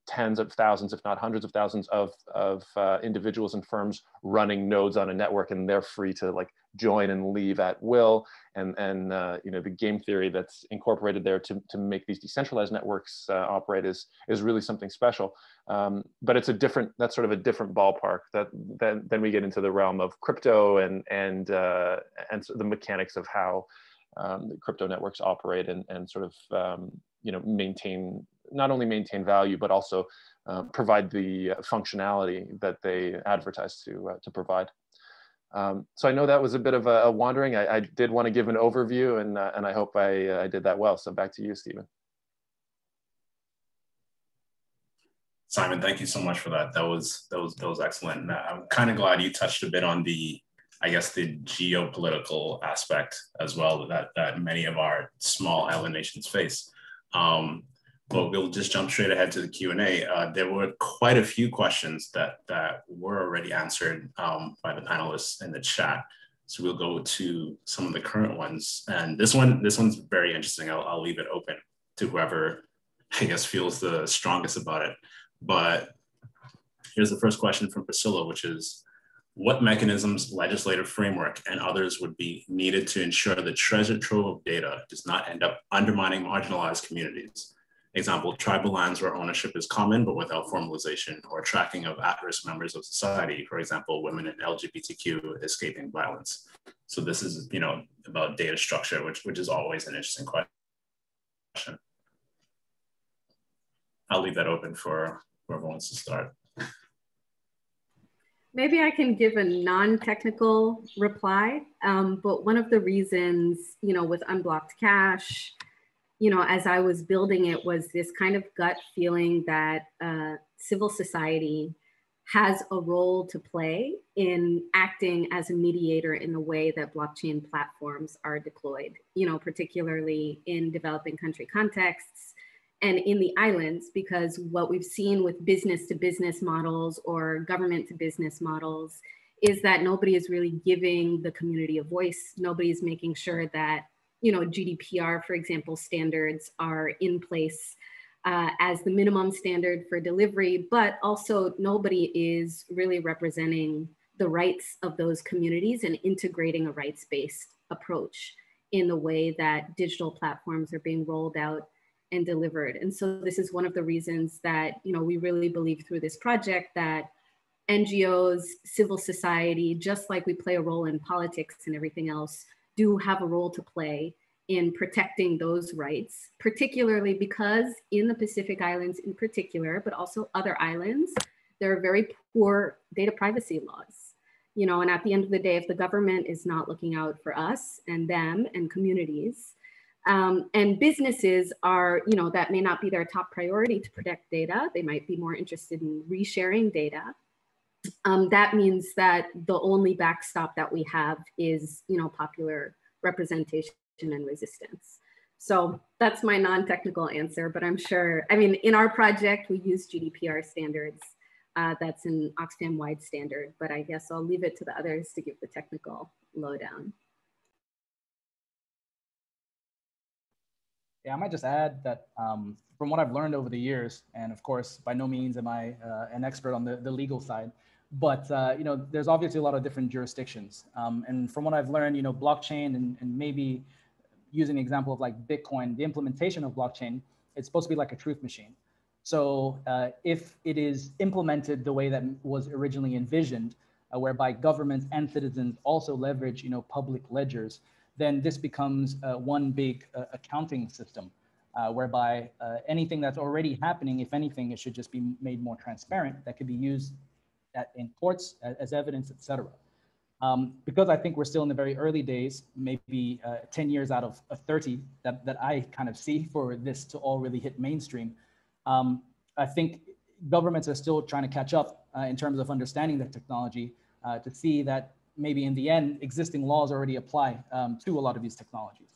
[SPEAKER 6] tens of thousands, if not hundreds of thousands of, of uh, individuals and firms running nodes on a network and they're free to like join and leave at will. And, and uh, you know, the game theory that's incorporated there to, to make these decentralized networks uh, operate is, is really something special. Um, but it's a different, that's sort of a different ballpark that then, then we get into the realm of crypto and, and, uh, and the mechanics of how um, crypto networks operate and, and sort of, um, you know, maintain not only maintain value, but also uh, provide the functionality that they advertise to, uh, to provide. Um, so I know that was a bit of a, a wandering. I, I, did want to give an overview and, uh, and I hope I, uh, I did that well. So back to you, Stefen.
[SPEAKER 2] Simon, thank you so much for that. That was that was that was excellent. I'm kind of glad you touched a bit on the, I guess, the geopolitical aspect as well that that many of our small island nations face. Um, well, we'll just jump straight ahead to the Q&A. Uh, there were quite a few questions that, that were already answered um, by the panelists in the chat. So we'll go to some of the current ones. And this one, this one's very interesting. I'll, I'll leave it open to whoever, I guess, feels the strongest about it. But here's the first question from Priscilla, which is, what mechanisms, legislative framework, and others would be needed to ensure the treasure trove of data does not end up undermining marginalized communities? Example, tribal lands where ownership is common but without formalization or tracking of at-risk members of society, for example, women and LGBTQ escaping violence. So this is, you know, about data structure, which, which is always an interesting question. I'll leave that open for whoever wants to start.
[SPEAKER 4] Maybe I can give a non-technical reply, um, but one of the reasons, you know, with unblocked cash, you know, as I was building it, was this kind of gut feeling that uh, civil society has a role to play in acting as a mediator in the way that blockchain platforms are deployed, you know, particularly in developing country contexts and in the islands, because what we've seen with business to business models or government to business models is that nobody is really giving the community a voice. Nobody's making sure that you know, GDPR, for example, standards are in place uh, as the minimum standard for delivery, but also nobody is really representing the rights of those communities and integrating a rights-based approach in the way that digital platforms are being rolled out and delivered. And so this is one of the reasons that, you know, we really believe through this project that NGOs, civil society, just like we play a role in politics and everything else, do have a role to play in protecting those rights, particularly because in the Pacific Islands in particular, but also other islands, there are very poor data privacy laws. You know, and at the end of the day, if the government is not looking out for us and them and communities, um, and businesses are, you know, that may not be their top priority to protect data. They might be more interested in resharing data um, that means that the only backstop that we have is, you know, popular representation and resistance. So that's my non-technical answer, but I'm sure, I mean, in our project, we use GDPR standards. Uh, that's an Oxfam wide standard, but I guess I'll leave it to the others to give the technical lowdown.
[SPEAKER 5] Yeah, I might just add that um, from what I've learned over the years, and of course, by no means am I uh, an expert on the, the legal side, but uh, you know, there's obviously a lot of different jurisdictions. Um, and from what I've learned, you know, blockchain and, and maybe using the example of like Bitcoin, the implementation of blockchain, it's supposed to be like a truth machine. So uh, if it is implemented the way that was originally envisioned, uh, whereby governments and citizens also leverage, you know, public ledgers, then this becomes uh, one big uh, accounting system, uh, whereby uh, anything that's already happening, if anything, it should just be made more transparent. That could be used at, in courts as, as evidence, et cetera. Um, because I think we're still in the very early days, maybe uh, 10 years out of, of 30 that, that I kind of see for this to all really hit mainstream. Um, I think governments are still trying to catch up in terms of understanding the technology to see that maybe in the end, existing laws already apply um, to a lot of these technologies.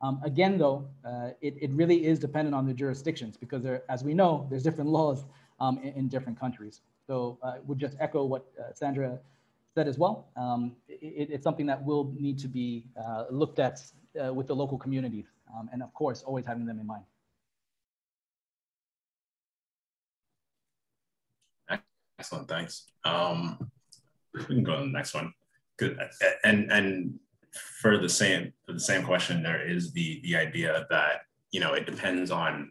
[SPEAKER 5] Um, again, though, uh, it, it really is dependent on the jurisdictions because there, as we know, there's different laws um, in, in, different countries. So uh, would just echo what uh, Sandra said as well. Um, it, it's something that will need to be uh, looked at uh, with the local communities. Um, and of course, always having them in mind.
[SPEAKER 2] Excellent, thanks. Um, we can go to the next one. Good. And and for the same for the same question, there is the the idea that you know it depends on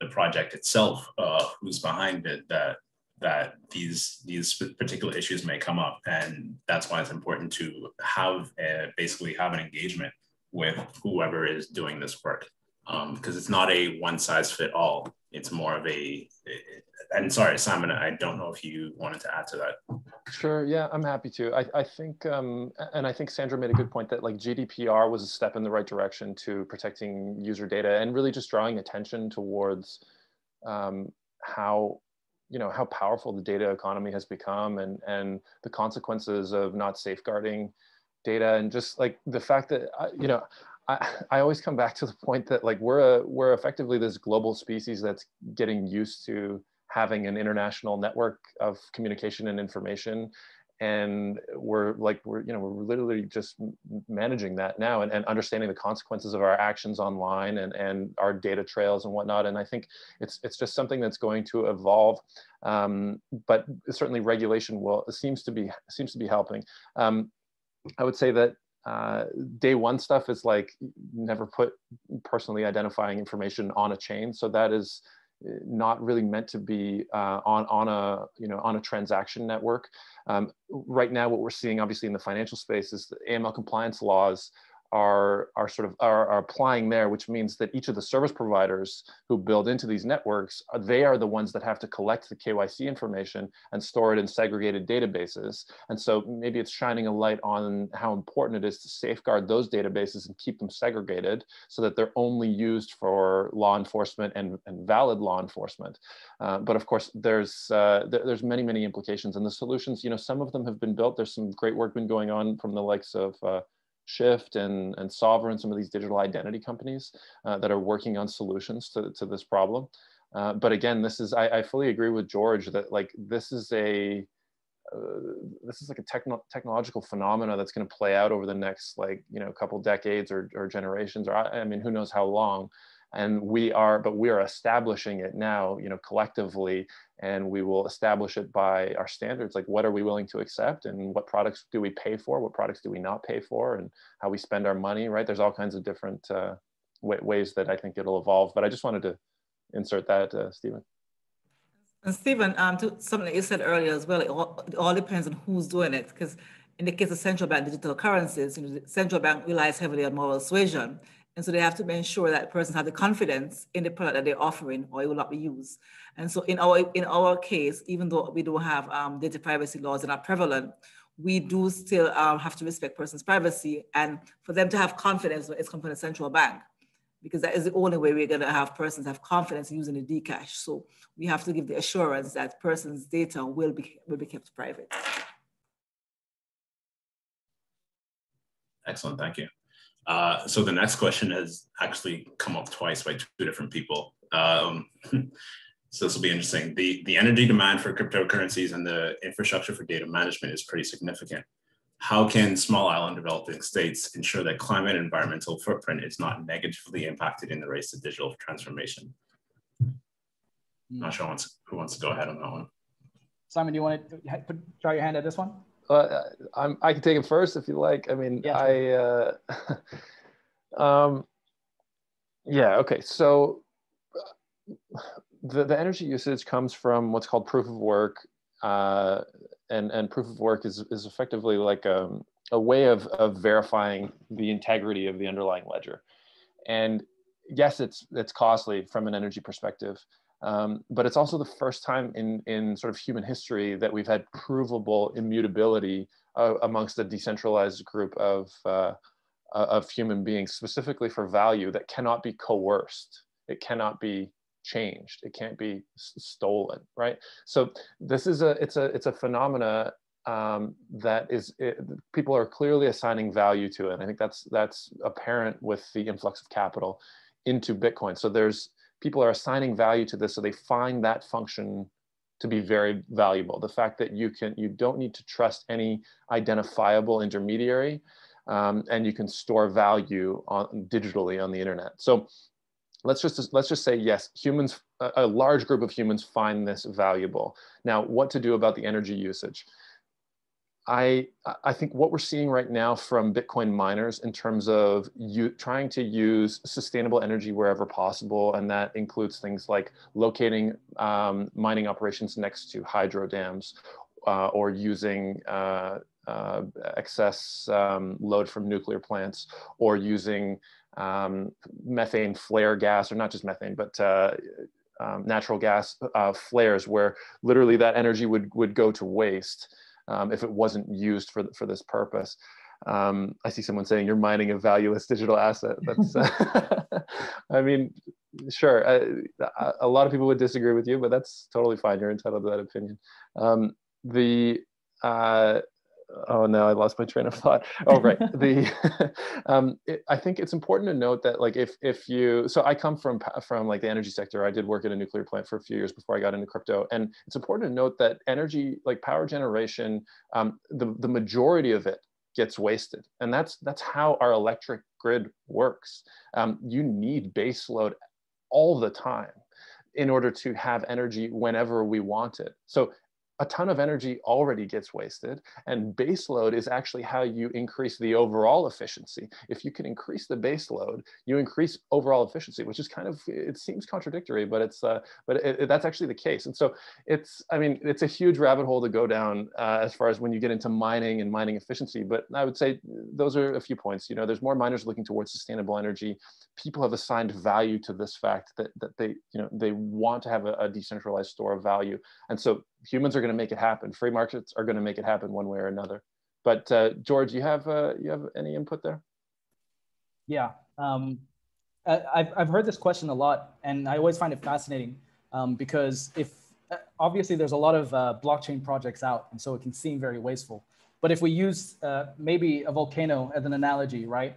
[SPEAKER 2] the project itself, uh, who's behind it, that that these these particular issues may come up, and that's why it's important to have a, basically have an engagement with whoever is doing this work, because um, it's not a one size fit all. It's more of a. And sorry, Simon, I don't know if you wanted to add to that.
[SPEAKER 6] Sure. Yeah, I'm happy to. I, I think, um, and I think Sandra made a good point that like GDPR was a step in the right direction to protecting user data and really just drawing attention towards um, how you know how powerful the data economy has become and and the consequences of not safeguarding data and just like the fact that uh, you know <laughs> I, always come back to the point that like we're a, we're effectively this global species that's getting used to having an international network of communication and information. And we're like we're you know we're literally just managing that now and, and understanding the consequences of our actions online and and our data trails and whatnot. And i think it's it's just something that's going to evolve. Um, but certainly regulation will seems to be seems to be helping. Um, i would say that uh, day one stuff is like never put personally identifying information on a chain so that is not really meant to be uh, on on a you know on a transaction network. Um, right now, what we're seeing, obviously, in the financial space, is the AML compliance laws are, are sort of are, are, applying there, which means that each of the service providers who build into these networks, uh, they are the ones that have to collect the KYC information and store it in segregated databases. And so maybe it's shining a light on how important it is to safeguard those databases and keep them segregated so that they're only used for law enforcement and, and valid law enforcement. Uh, but of course, there's uh, th there's many, many implications and the solutions, you know, some of them have been built. There's some great work been going on from the likes of uh, Shift and, and Sovrin, some of these digital identity companies uh, that are working on solutions to, to this problem. Uh, but again, this is, I, I, fully agree with George that like, this is a, uh, this is like a techno technological phenomena that's going to play out over the next like, you know, couple decades or, or generations, or I, I mean, who knows how long and we are but we are establishing it now you know collectively and we will establish it by our standards like what are we willing to accept and what products do we pay for what products do we not pay for and how we spend our money right there's all kinds of different uh, ways that i think it'll evolve but i just wanted to insert that uh, stefen
[SPEAKER 3] and Stefen, um, to something you said earlier as well, it all, it all depends on who's doing it. Because in the case of central bank digital currencies, you know, the central bank relies heavily on moral suasion. And so they have to ensure that person has the confidence in the product that they're offering or it will not be used. And so in our in our case, even though we don't have um, data privacy laws that are prevalent, we do still um, have to respect person's privacy and for them to have confidence it's come from the central bank. because that is the only way we're gonna have persons have confidence using the Dcash. So we have to give the assurance that persons' data will be, will be kept private.
[SPEAKER 2] Excellent, thank you. Uh, so the next question has actually come up twice by two different people. Um, <laughs> so this will be interesting. The, the energy demand for cryptocurrencies and the infrastructure for data management is pretty significant. How can small island developing states ensure that climate and environmental footprint is not negatively impacted in the race to digital transformation? I'm not sure who wants, who wants to go ahead on that one.
[SPEAKER 5] Simon, do you want to put, try your hand at this one?
[SPEAKER 6] Uh, I'm, I can take it first if you like. I mean, yeah, I, uh, <laughs> um, yeah, okay. So the, the energy usage comes from what's called proof of work. Uh, and, and proof of work is, is effectively like a, um, a way of, of verifying the integrity of the underlying ledger. And yes, it's, it's costly from an energy perspective. Um, but it's also the first time in, in sort of human history that we've had provable immutability uh, amongst a decentralized group of, uh, uh, of human beings, specifically for value that cannot be coerced. It cannot be changed. It can't be stolen, right? So this is a, it's a, it's a phenomena um, that is, it, people are clearly assigning value to it. I think that's, that's apparent with the influx of capital into Bitcoin. So there's, people are assigning value to this so they find that function to be very valuable. The fact that you can you don't need to trust any identifiable intermediary um, and you can store value on digitally on the internet. So let's just let's just say yes humans a, a large group of humans find this valuable. Now what to do about the energy usage I, I think what we're seeing right now from Bitcoin miners in terms of you trying to use sustainable energy wherever possible, and that includes things like locating um, mining operations next to hydro dams uh, or using uh, uh, excess um, load from nuclear plants or using um, methane flare gas, or not just methane, but uh, um, natural gas uh, flares where literally that energy would, would go to waste um, if it wasn't used for, for this purpose. Um, I see someone saying you're mining a valueless digital asset. That's, uh, <laughs> <laughs> I mean, sure. I, a lot of people would disagree with you, but that's totally fine. You're entitled to that opinion. Um, the uh, oh no i lost my train of thought. Oh right. The <laughs> um, it, i think it's important to note that like if if you so i come from from like the energy sector. I did work at a nuclear plant for a few years before i got into crypto. And it's important to note that energy like power generation um, the the majority of it gets wasted. And that's that's how our electric grid works. Um, you need base load all the time in order to have energy whenever we want it. So a ton of energy already gets wasted and base load is actually how you increase the overall efficiency. If you can increase the base load you increase overall efficiency which is kind of it seems contradictory but it's uh, but it, it, that's actually the case. And so it's i mean it's a huge rabbit hole to go down uh, as far as when you get into mining and mining efficiency but i would say those are a few points. You know there's more miners looking towards sustainable energy. People have assigned value to this fact that, that they you know they want to have a, a decentralized store of value. And so humans are going to make it happen. Free markets are going to make it happen one way or another. But uh, George, you have uh, you have any input there?
[SPEAKER 5] Yeah, um, I've I've heard this question a lot, and I always find it fascinating um, because if uh, obviously there's a lot of uh, blockchain projects out, and so it can seem very wasteful. But if we use uh, maybe a volcano as an analogy, right?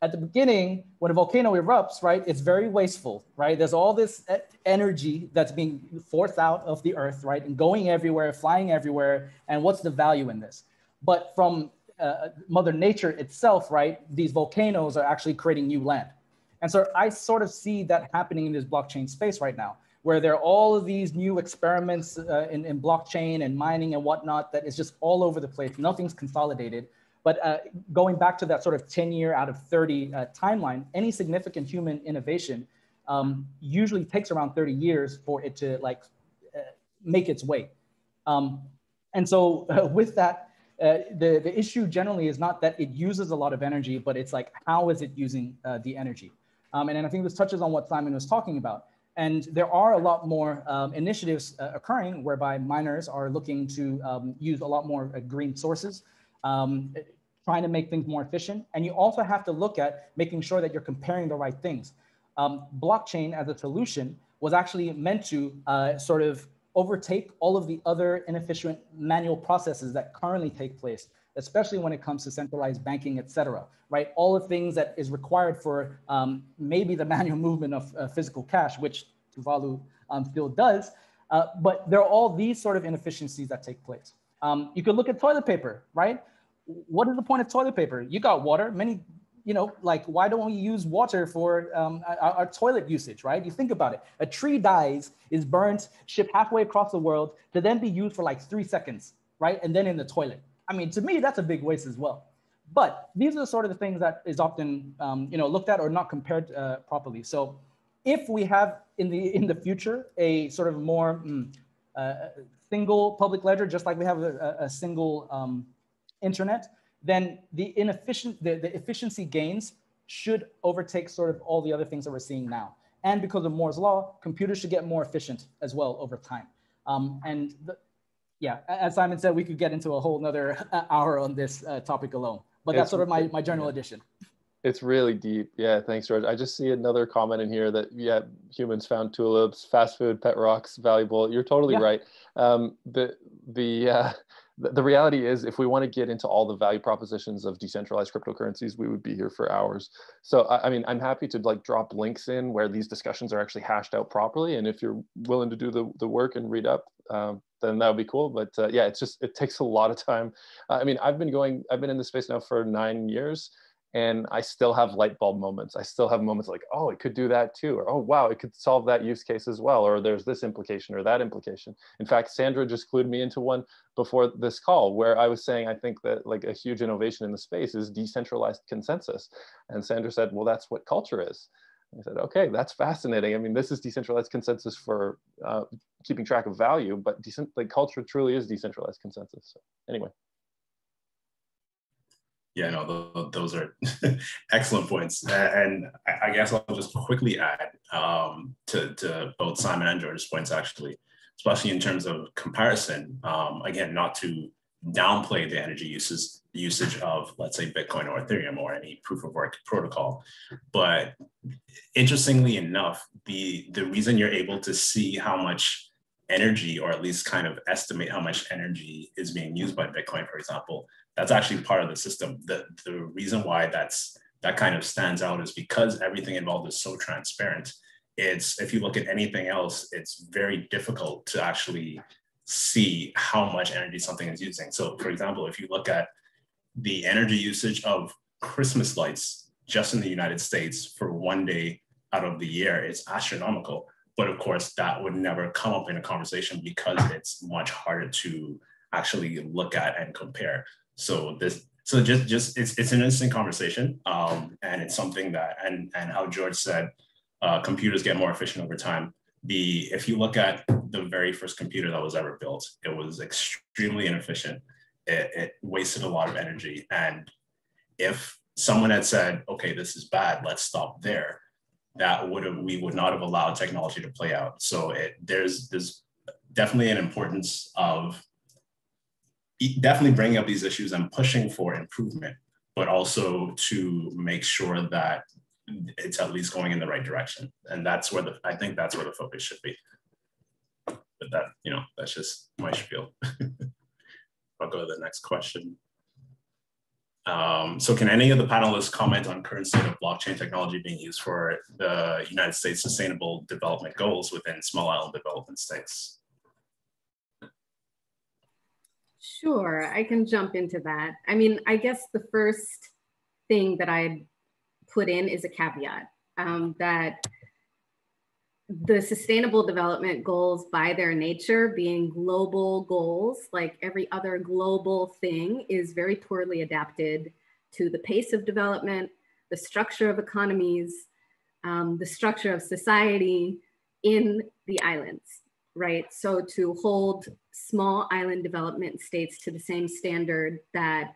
[SPEAKER 5] At the beginning, when a volcano erupts, right, it's very wasteful, right? There's all this energy that's being forced out of the earth, right, and going everywhere, flying everywhere. And what's the value in this? But from uh, Mother Nature itself, right, these volcanoes are actually creating new land. And so I sort of see that happening in this blockchain space right now, where there are all of these new experiments uh, in, in blockchain and mining and whatnot that is just all over the place. Nothing's consolidated. But uh, going back to that sort of 10 year out of 30 uh, timeline, any significant human innovation um, usually takes around 30 years for it to like uh, make its way. Um, and so <laughs> with that, uh, the, the issue generally is not that it uses a lot of energy, but it's like, how is it using uh, the energy? Um, and, and I think this touches on what Simon was talking about. And there are a lot more um, initiatives uh, occurring whereby miners are looking to um, use a lot more uh, green sources. Um, trying to make things more efficient. And you also have to look at making sure that you're comparing the right things. um, blockchain as a solution was actually meant to uh, sort of overtake all of the other inefficient manual processes that currently take place, especially when it comes to centralized banking, et cetera, right? All the things that is required for um, maybe the <laughs> manual movement of uh, physical cash, which Tuvalu um, still does, uh, but there are all these sort of inefficiencies that take place. Um, you could look at toilet paper, right? What is the point of toilet paper? You got water. Many you know, like why don't we use water for um, our, our, toilet usage, right? You think about it. A tree dies, is burnt, shipped halfway across the world to then be used for like three seconds, right? And then in the toilet. I mean, to me, that's a big waste as well. But these are the sort of the things that is often, um, you know, looked at or not compared uh, properly. So if we have in the in the future a sort of more mm, uh, single public ledger, just like we have a, a single um, internet, then the inefficient, the, the efficiency gains should overtake sort of all the other things that we're seeing now. And because of Moore's law, computers should get more efficient as well over time. Um, and the, yeah, as Simon said, we could get into a whole nother <laughs> hour on this uh, topic alone, but that's sort of my, my general addition.
[SPEAKER 6] It's really deep. Yeah, thanks, George. I just see another comment in here that, yeah, humans found tulips, fast food, pet rocks, valuable. You're totally yeah. right. Um, the, the, uh, the reality is if we want to get into all the value propositions of decentralized cryptocurrencies we would be here for hours. So I, mean i'm happy to like drop links in where these discussions are actually hashed out properly and if you're willing to do the, the work and read up um, then that would be cool. But uh, yeah it's just it takes a lot of time. Uh, i mean i've been going i've been in this space now for nine years and I still have light bulb moments. I still have moments like, oh, it could do that too, or oh, wow, it could solve that use case as well, or there's this implication or that implication. In fact, Sandra just clued me into one before this call where I was saying I think that like a huge innovation in the space is decentralized consensus. And Sandra said, well, that's what culture is. I said, okay, that's fascinating. I mean, this is decentralized consensus for uh, keeping track of value, but decent, like culture truly is decentralized consensus. So anyway.
[SPEAKER 2] Yeah, no, those are <laughs> excellent points. And I guess I'll just quickly add um, to, to both Simon and George's points, actually, especially in terms of comparison. Um, again, not to downplay the energy uses, usage of, let's say, Bitcoin or Ethereum or any proof of work protocol. But interestingly enough, the, the reason you're able to see how much energy, or at least kind of estimate how much energy is being used by Bitcoin, for example, that's actually part of the system. The, the reason why that's that kind of stands out is because everything involved is so transparent. It's if you look at anything else, it's very difficult to actually see how much energy something is using. So for example, if you look at the energy usage of Christmas lights just in the United States for one day out of the year, it's astronomical. But of course, that would never come up in a conversation because it's much harder to actually look at and compare. So this, so just just it's it's an interesting conversation, um, and it's something that and and how George said, uh, computers get more efficient over time. The if you look at the very first computer that was ever built, it was extremely inefficient. It, it wasted a lot of energy, and if someone had said, "Okay, this is bad. Let's stop there," that would have we would not have allowed technology to play out. So it there's there's definitely an importance of definitely bringing up these issues and pushing for improvement, but also to make sure that it's at least going in the right direction. And that's where the, I think that's where the focus should be. But that, you know, that's just my spiel. <laughs> I'll go to the next question. Um, so can any of the panelists comment on current state of blockchain technology being used for the United States Sustainable Development Goals within small island development states?
[SPEAKER 4] Sure, I can jump into that. I mean, I guess the first thing that I'd put in is a caveat um, that the sustainable development goals by their nature being global goals like every other global thing is very poorly adapted to the pace of development the structure of economies um, the structure of society in the islands right? So to hold small island development states to the same standard that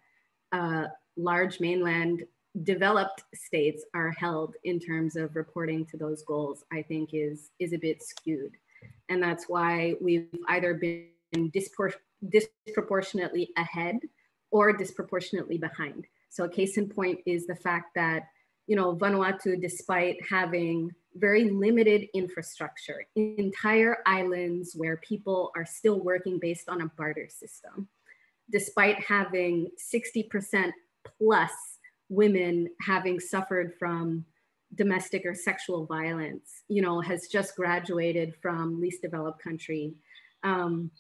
[SPEAKER 4] uh, large mainland developed states are held in terms of reporting to those goals, I think is, is a bit skewed. And that's why we've either been disproportionately ahead or disproportionately behind. So a case in point is the fact that you know, Vanuatu, despite having very limited infrastructure, entire islands where people are still working based on a barter system, despite having 60% plus women having suffered from domestic or sexual violence, you know, has just graduated from least developed country um,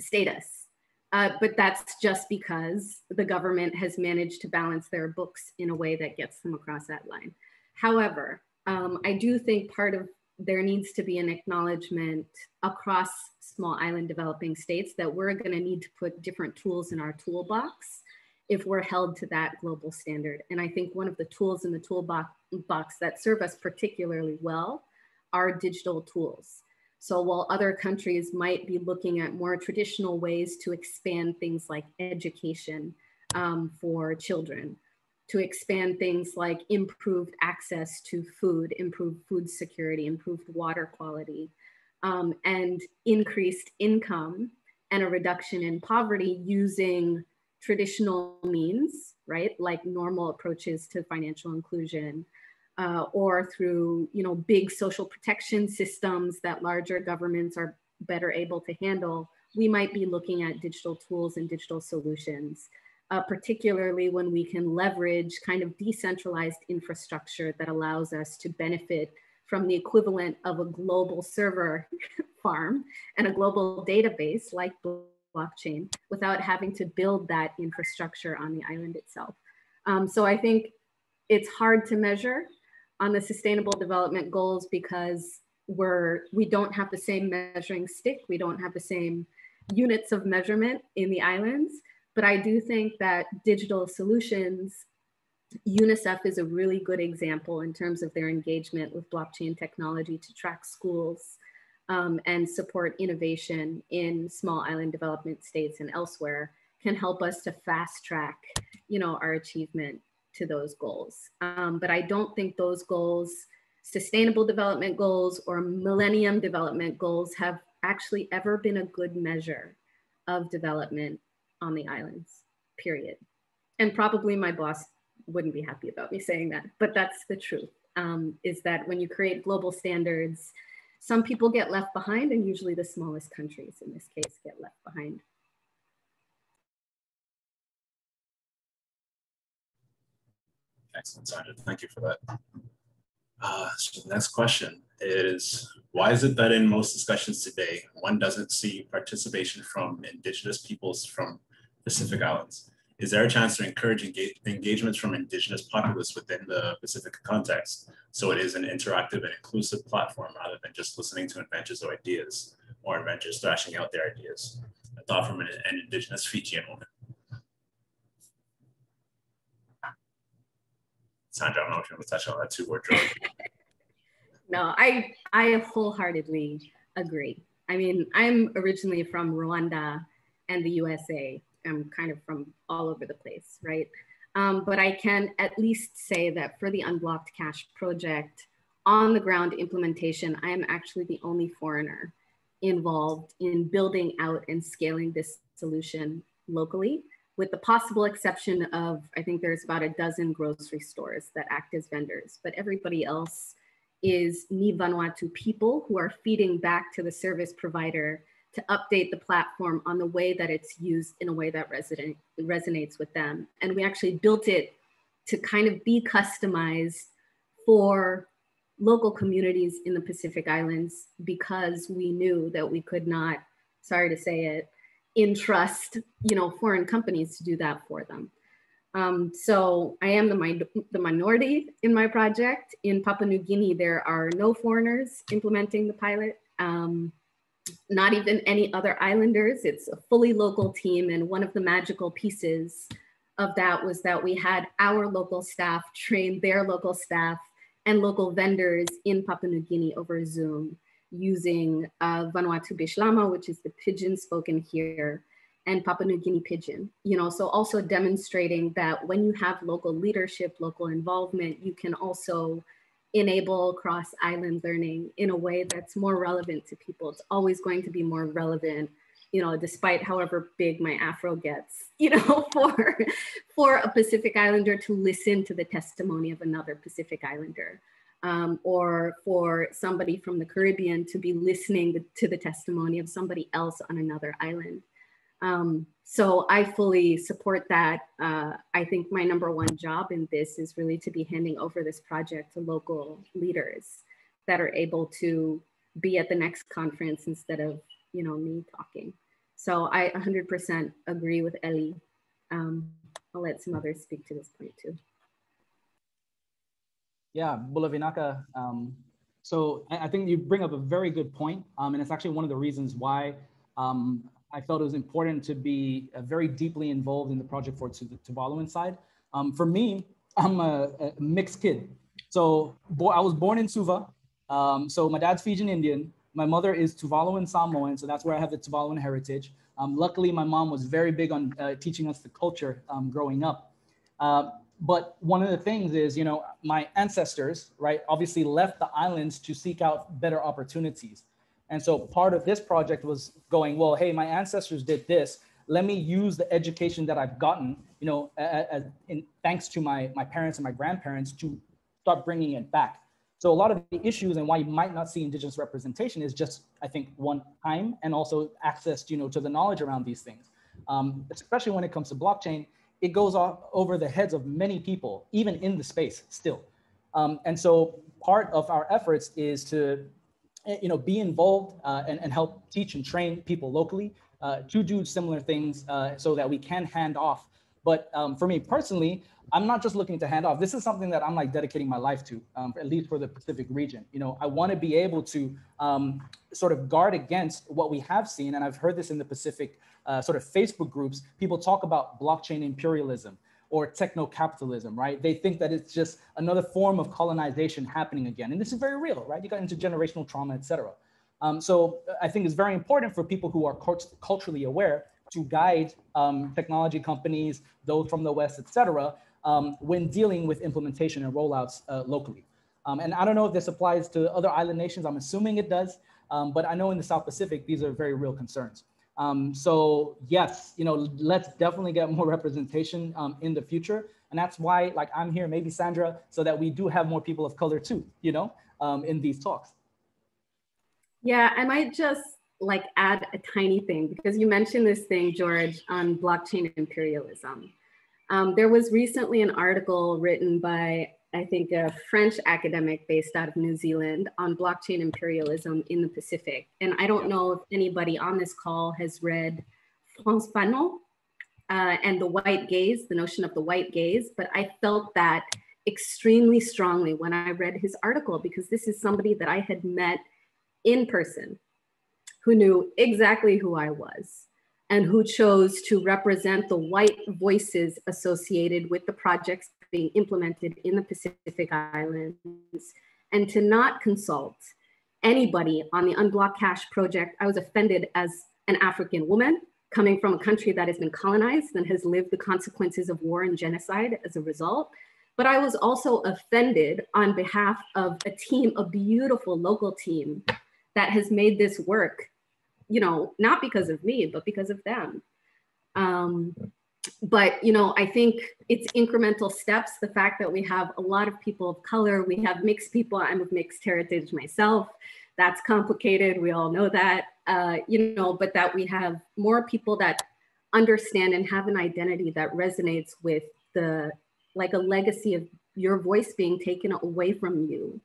[SPEAKER 4] status. Uh, but that's just because the government has managed to balance their books in a way that gets them across that line. However, um, I do think part of there needs to be an acknowledgement across small island developing states that we're going to need to put different tools in our toolbox if we're held to that global standard. And I think one of the tools in the toolbox box that serve us particularly well are digital tools. So while other countries might be looking at more traditional ways to expand things like education um, for children, to expand things like improved access to food, improved food security, improved water quality, um, and increased income and a reduction in poverty using traditional means, right? Like normal approaches to financial inclusion, uh, or through you know big social protection systems that larger governments are better able to handle, we might be looking at digital tools and digital solutions, uh, particularly when we can leverage kind of decentralized infrastructure that allows us to benefit from the equivalent of a global server <laughs> farm and a global database like blockchain without having to build that infrastructure on the island itself. Um, so I think it's hard to measure on the sustainable development goals because we're we don't have the same measuring stick we don't have the same units of measurement in the islands but i do think that digital solutions unicef is a really good example in terms of their engagement with blockchain technology to track schools um, and support innovation in small island development states and elsewhere can help us to fast track you know our achievement to those goals. Um, but I don't think those goals, sustainable development goals or millennium development goals have actually ever been a good measure of development on the islands, period. And probably my boss wouldn't be happy about me saying that, but that's the truth, um, is that when you create global standards, some people get left behind and usually the smallest countries in this case get left behind.
[SPEAKER 2] Excellent, Sandra. Thank you for that. Uh, so the next question is, why is it that in most discussions today, one doesn't see participation from indigenous peoples from Pacific Islands? Is there a chance to encourage engage engagements from indigenous populace within the Pacific context so it is an interactive and inclusive platform rather than just listening to inventors or ideas or inventors thrashing out their ideas? A thought from an, an indigenous Fijian woman. Sandra, I don't know if you want to touch on that too, or George.
[SPEAKER 4] no, I I wholeheartedly agree. I mean, I'm originally from Rwanda and the USA. I'm kind of from all over the place, right? Um, but I can at least say that for the Unblocked Cash project, on the ground implementation, I am actually the only foreigner involved in building out and scaling this solution locally with the possible exception of, I think there's about a dozen grocery stores that act as vendors, but everybody else is Ni Vanuatu people who are feeding back to the service provider to update the platform on the way that it's used in a way that resonates with them. And we actually built it to kind of be customized for local communities in the Pacific Islands because we knew that we could not, sorry to say it, entrust, you know, foreign companies to do that for them. Um, so I am the, mi the minority in my project. In Papua New Guinea, there are no foreigners implementing the pilot, um, not even any other islanders. It's a fully local team. And one of the magical pieces of that was that we had our local staff train their local staff and local vendors in Papua New Guinea over Zoom using uh, Vanuatu Bislama, which is the pidgin spoken here, and Papua New Guinea pidgin. You know, so also demonstrating that when you have local leadership, local involvement, you can also enable cross island learning in a way that's more relevant to people. It's always going to be more relevant you know, despite however big my afro gets, <laughs> you know, for for a Pacific Islander to listen to the testimony of another Pacific Islander, um, or for somebody from the Caribbean to be listening to the testimony of somebody else on another island. Um, so I fully support that. Uh, I think my number one job in this is really to be handing over this project to local leaders that are able to be at the next conference instead of you know me talking. So I 100% agree with Ellie. Um, I'll let some others speak to this point too.
[SPEAKER 5] Yeah, Bulavinaka. Um, so I, think you bring up a very good point, um, and it's actually one of the reasons why um, I felt it was important to be uh, very deeply involved in the project for the Tuvaluan side. Um, for me, I'm a, a, mixed kid. So I was born in Suva. Um, so my dad's Fijian Indian. My mother is Tuvaluan Samoan. So that's where I have the Tuvaluan heritage. Um, luckily, my mom was very big on uh, teaching us the culture um, growing up. Uh, but one of the things is, you know, my ancestors, right, obviously left the islands to seek out better opportunities. And so part of this project was going, well, hey, my ancestors did this. Let me use the education that I've gotten, you know, in, thanks to my, my parents and my grandparents to start bringing it back. So a lot of the issues and why you might not see indigenous representation is just, I think, one time and also access, you know, to the knowledge around these things. Um, especially when it comes to blockchain, it goes off over the heads of many people, even in the space still. Um, and so part of our efforts is to you know, be involved uh, and, and help teach and train people locally uh, to do similar things uh, so that we can hand off. But um, for me personally, I'm not just looking to hand off. This is something that I'm like dedicating my life to, um, at least for the Pacific region. You know, I want to be able to um, sort of guard against what we have seen, and I've heard this in the Pacific uh, sort of Facebook groups. People talk about blockchain imperialism or techno-capitalism, right? They think that it's just another form of colonization happening again. And this is very real, right? You got intergenerational trauma, et cetera. Um, so uh, I think it's very important for people who are cult culturally aware to guide um, technology companies, those from the West, et cetera, um, when dealing with implementation and rollouts uh, locally. Um, and I don't know if this applies to other island nations. I'm assuming it does. Um, but I know in the South Pacific, these are very real concerns. Um, so yes, you know, let's definitely get more <laughs> representation um, in the future. And that's why like I'm here, maybe Sandra, so that we do have more people of color too, you know, um, in these talks.
[SPEAKER 4] Yeah, I might just like add a tiny thing because you mentioned this thing, George, on blockchain imperialism. Um, there was recently an article written by I think, a French academic based out of New Zealand on blockchain imperialism in the Pacific. And I don't know if anybody on this call has read Frantz Fanon uh, and the white gaze, the notion of the white gaze, but I felt that extremely strongly when I read his article because this is somebody that I had met in person who knew exactly who I was and who chose to represent the white voices associated with the projects being implemented in the Pacific Islands and to not consult anybody on the Unblock Cash project. I was offended as an African woman coming from a country that has been colonized and has lived the consequences of war and genocide as a result. But I was also offended on behalf of a team, a beautiful local team that has made this work, you know, not because of me, but because of them. Um, but you know i think it's incremental steps the fact that we have a lot of people of color we have mixed people i'm of mixed heritage myself. That's complicated we all know that uh, you know but that we have more people that understand and have an identity that resonates with the like a legacy of your voice being taken away from you.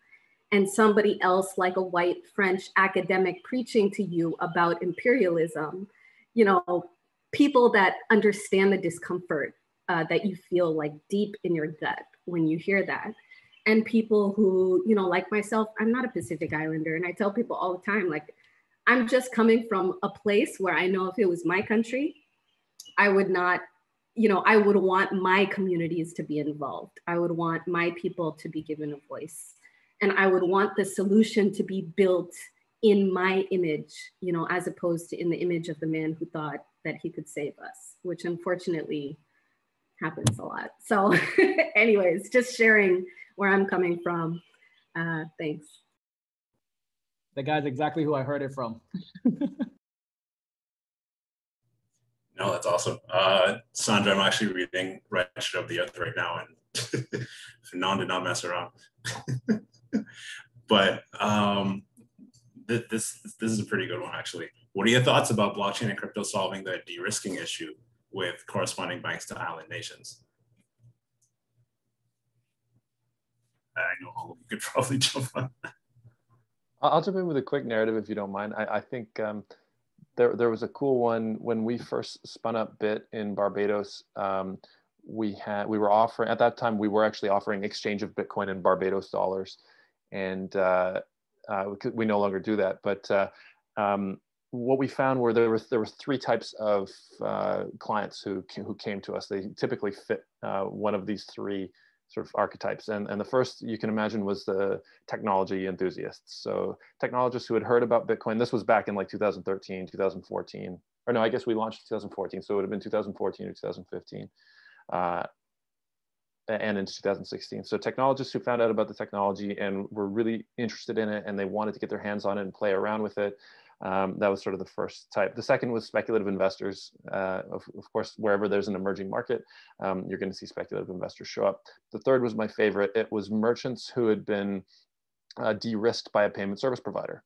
[SPEAKER 4] And somebody else like a white french academic preaching to you about imperialism you know people that understand the discomfort uh, that you feel like deep in your gut when you hear that. And people who you know like myself i'm not a pacific islander and i tell people all the time like i'm just coming from a place where i know if it was my country i would not you know i would want my communities to be involved. I would want my people to be given a voice. And i would want the solution to be built in my image you know as opposed to in the image of the man who thought that he could save us, which unfortunately happens a lot. So <laughs> anyways, just sharing where I'm coming from. Uh, thanks.
[SPEAKER 5] The guy's exactly who I heard it from. <laughs>
[SPEAKER 2] no, that's awesome. Uh, Sandra, I'm actually reading Wretched of the Earth right now, and <laughs> Fanon did not mess around. but um, th this this is a pretty good one, actually. What are your thoughts about blockchain and crypto solving the de-risking issue with corresponding banks to island nations? I know all of you could <laughs> probably jump on.
[SPEAKER 6] I'll jump in with a quick narrative if you don't mind. I, I think um, there, there was a cool one when we first spun up Bitt in Barbados. Um, we had we were offering at that time we were actually offering exchange of Bitcoin in Barbados dollars, and uh, uh, we, we, no longer do that. But uh, um, what we found were there was there were three types of uh, clients who who came to us. They typically fit uh, one of these three sort of archetypes. And, and the first you can imagine was the technology enthusiasts. So technologists who had heard about Bitcoin, this was back in like 2013, 2014, or no, I guess we launched 2014. So it would have been 2014 or 2015. Uh, and in 2016. So technologists who found out about the technology and were really interested in it and they wanted to get their hands on it and play around with it um, that was sort of the first type. The second was speculative investors. Uh, of, of, course, wherever there's an emerging market, um, you're going to see speculative investors show up. The third was my favorite. It was merchants who had been uh, de-risked by a payment service provider.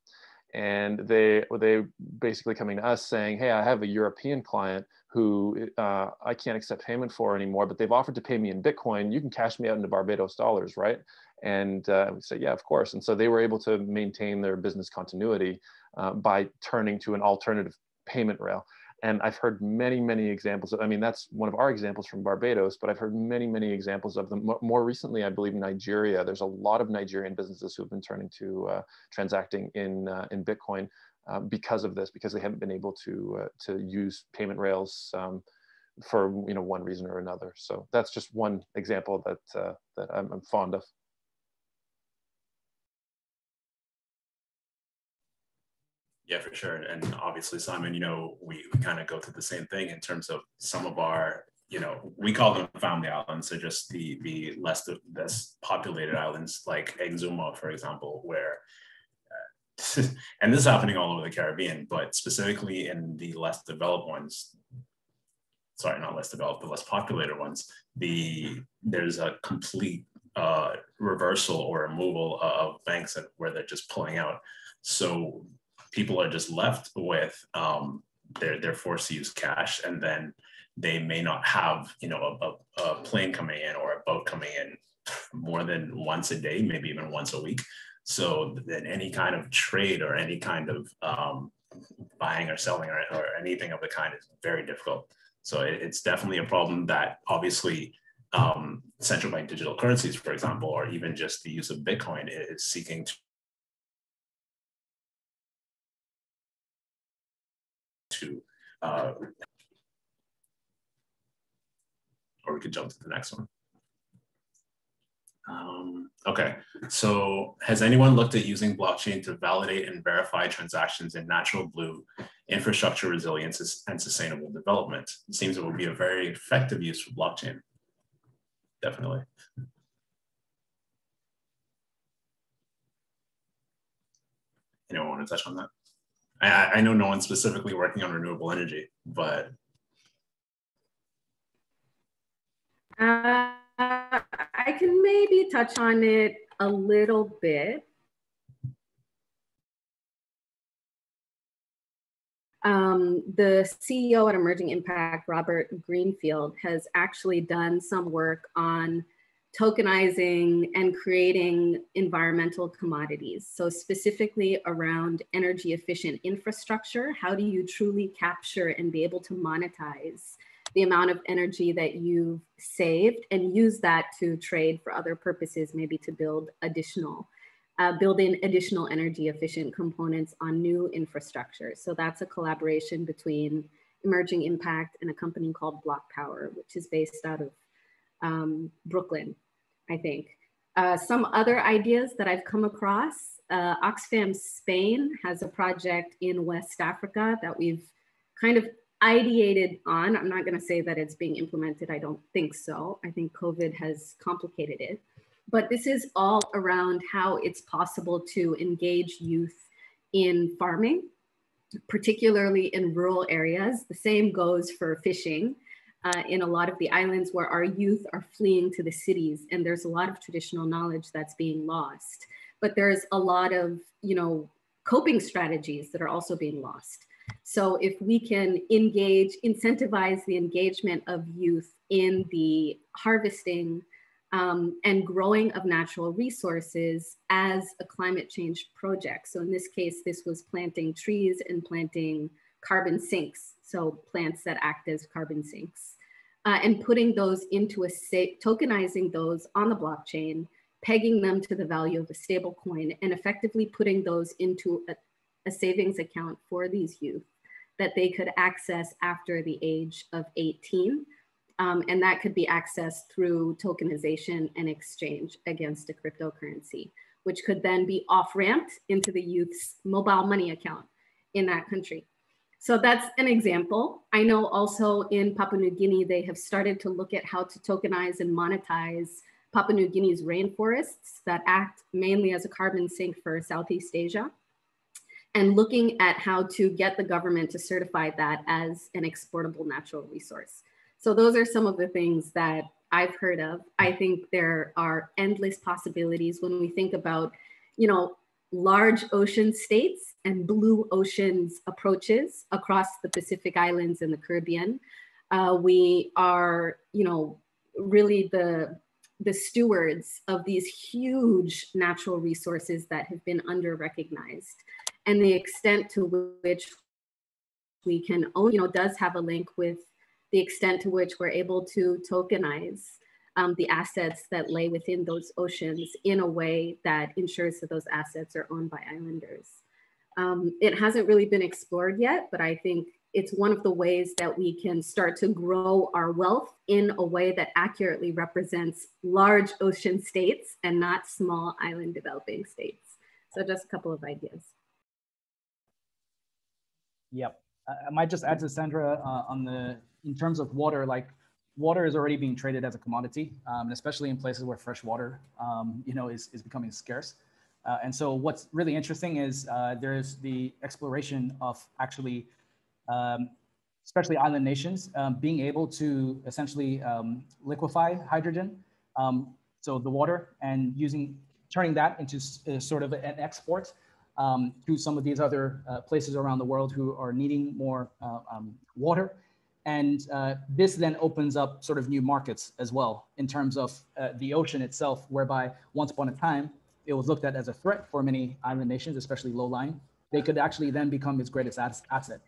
[SPEAKER 6] And they, they basically coming to us saying, hey, I have a European client who uh, I can't accept payment for anymore, but they've offered to pay me in Bitcoin. You can cash me out into Barbados dollars, right? And uh, we say, yeah, of course. And so they were able to maintain their business continuity uh, by turning to an alternative payment rail. And I've heard many, many examples. Of, I mean, that's one of our examples from Barbados, but I've heard many, many examples of them. More recently, I believe in Nigeria. There's a lot of Nigerian businesses who have been turning to uh, transacting in uh, in Bitcoin uh, because of this, because they haven't been able to uh, to use payment rails um, for you know one reason or another. So that's just one example that uh, that I'm, I'm fond of.
[SPEAKER 2] Yeah, for sure. And obviously, Simon, you know, we, we kind of go through the same thing in terms of some of our, you know, we call them family islands. So just the the less less populated islands like Exuma, for example, where uh, <laughs> and this is happening all over the Caribbean, but specifically in the less developed ones, sorry, not less developed, the less populated ones, the there's a complete uh, reversal or removal of banks that, where they're just pulling out. So people are just left with um, they're, they're forced to use cash and then they may not have you know a, a, plane coming in or a boat coming in more than once a day maybe even once a week. So then any kind of trade or any kind of um, buying or selling or, or, anything of the kind is very difficult. So it, it's definitely a problem that obviously um, central bank digital currencies for example or even just the use of bitcoin is seeking to uh, or we could jump to the next one. Um, okay, so has anyone looked at using blockchain to validate and verify transactions in natural blue infrastructure resilience and sustainable development? It seems it would be a very effective use for blockchain. Definitely. Anyone want to touch on that? I, I know no one's specifically working on renewable energy, but.
[SPEAKER 4] Uh, I can maybe touch on it a little bit. Um, the CEO at Emerging Impact, Robert Greenfield, has actually done some work on tokenizing and creating environmental commodities. So specifically around energy efficient infrastructure, how do you truly capture and be able to monetize the amount of energy that you've saved and use that to trade for other purposes, maybe to build additional, uh, building additional energy efficient components on new infrastructure. So that's a collaboration between Emerging Impact and a company called BlocPower, which is based out of um, Brooklyn. I think. Uh, some other ideas that I've come across, uh, Oxfam Spain has a project in West Africa that we've kind of ideated on. I'm not going to say that it's being implemented. I don't think so. I think COVID has complicated it. But this is all around how it's possible to engage youth in farming particularly in rural areas. The same goes for fishing. Uh, in a lot of the islands where our youth are fleeing to the cities and there's a lot of traditional knowledge that's being lost but there's a lot of you know coping strategies that are also being lost so if we can engage incentivize the engagement of youth in the harvesting um, and growing of natural resources as a climate change project. So in this case, this was planting trees and planting carbon sinks. So plants that act as carbon sinks uh, and putting those into a safe, tokenizing those on the blockchain, pegging them to the value of a stable coin and effectively putting those into a, a savings account for these youth that they could access after the age of 18 um, and that could be accessed through tokenization and exchange against a cryptocurrency, which could then be off ramped into the youth's mobile money account in that country. So that's an example. I know also in Papua New Guinea, they have started to look at how to tokenize and monetize Papua New Guinea's rainforests that act mainly as a carbon sink for Southeast Asia and looking at how to get the government to certify that as an exportable natural resource. So those are some of the things that I've heard of. I think there are endless possibilities when we think about, you know, large ocean states and blue oceans approaches across the Pacific Islands and the Caribbean. Uh, we are, you know, really the the stewards of these huge natural resources that have been under recognized and the extent to which we can own you know does have a link with the extent to which we're able to tokenize um, the assets that lay within those oceans in a way that ensures that those assets are owned by islanders. Um, it hasn't really been explored yet, but I think it's one of the ways that we can start to grow our wealth in a way that accurately represents large ocean states and not small island developing states. So just a couple of ideas.
[SPEAKER 5] Yep. I might just add to Sandra uh, on the in terms of water, like water is already being traded as a commodity, um, and especially in places where fresh water, um, you know, is, is becoming scarce. Uh, and so what's really interesting is uh, there's the exploration of actually, um, especially island nations, um, being able to essentially um, liquefy hydrogen, um, so the water, and using turning that into uh, sort of an export to some of these other uh, places around the world who are needing more uh, water. And uh, this then opens up sort of new markets as well in terms of uh, the ocean itself, whereby once upon a time, it was looked at as a threat for many island nations, especially low-lying. They could actually then become its greatest asset.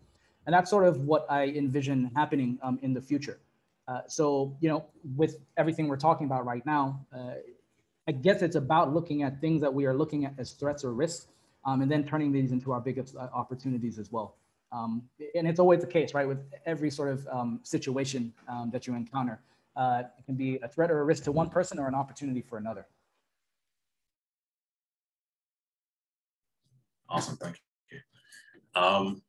[SPEAKER 5] And that's sort of what I envision happening um, in the future. Uh, so, you know, with everything we're talking about right now, uh, I guess it's about looking at things that we are looking at as threats or risks, um, and then turning these into our biggest uh, opportunities as well. Um, and it's always the case, right? With every sort of um, situation um, that you encounter, uh, it can be a threat or a risk to one person or an opportunity for another.
[SPEAKER 2] Awesome, thank you. Um,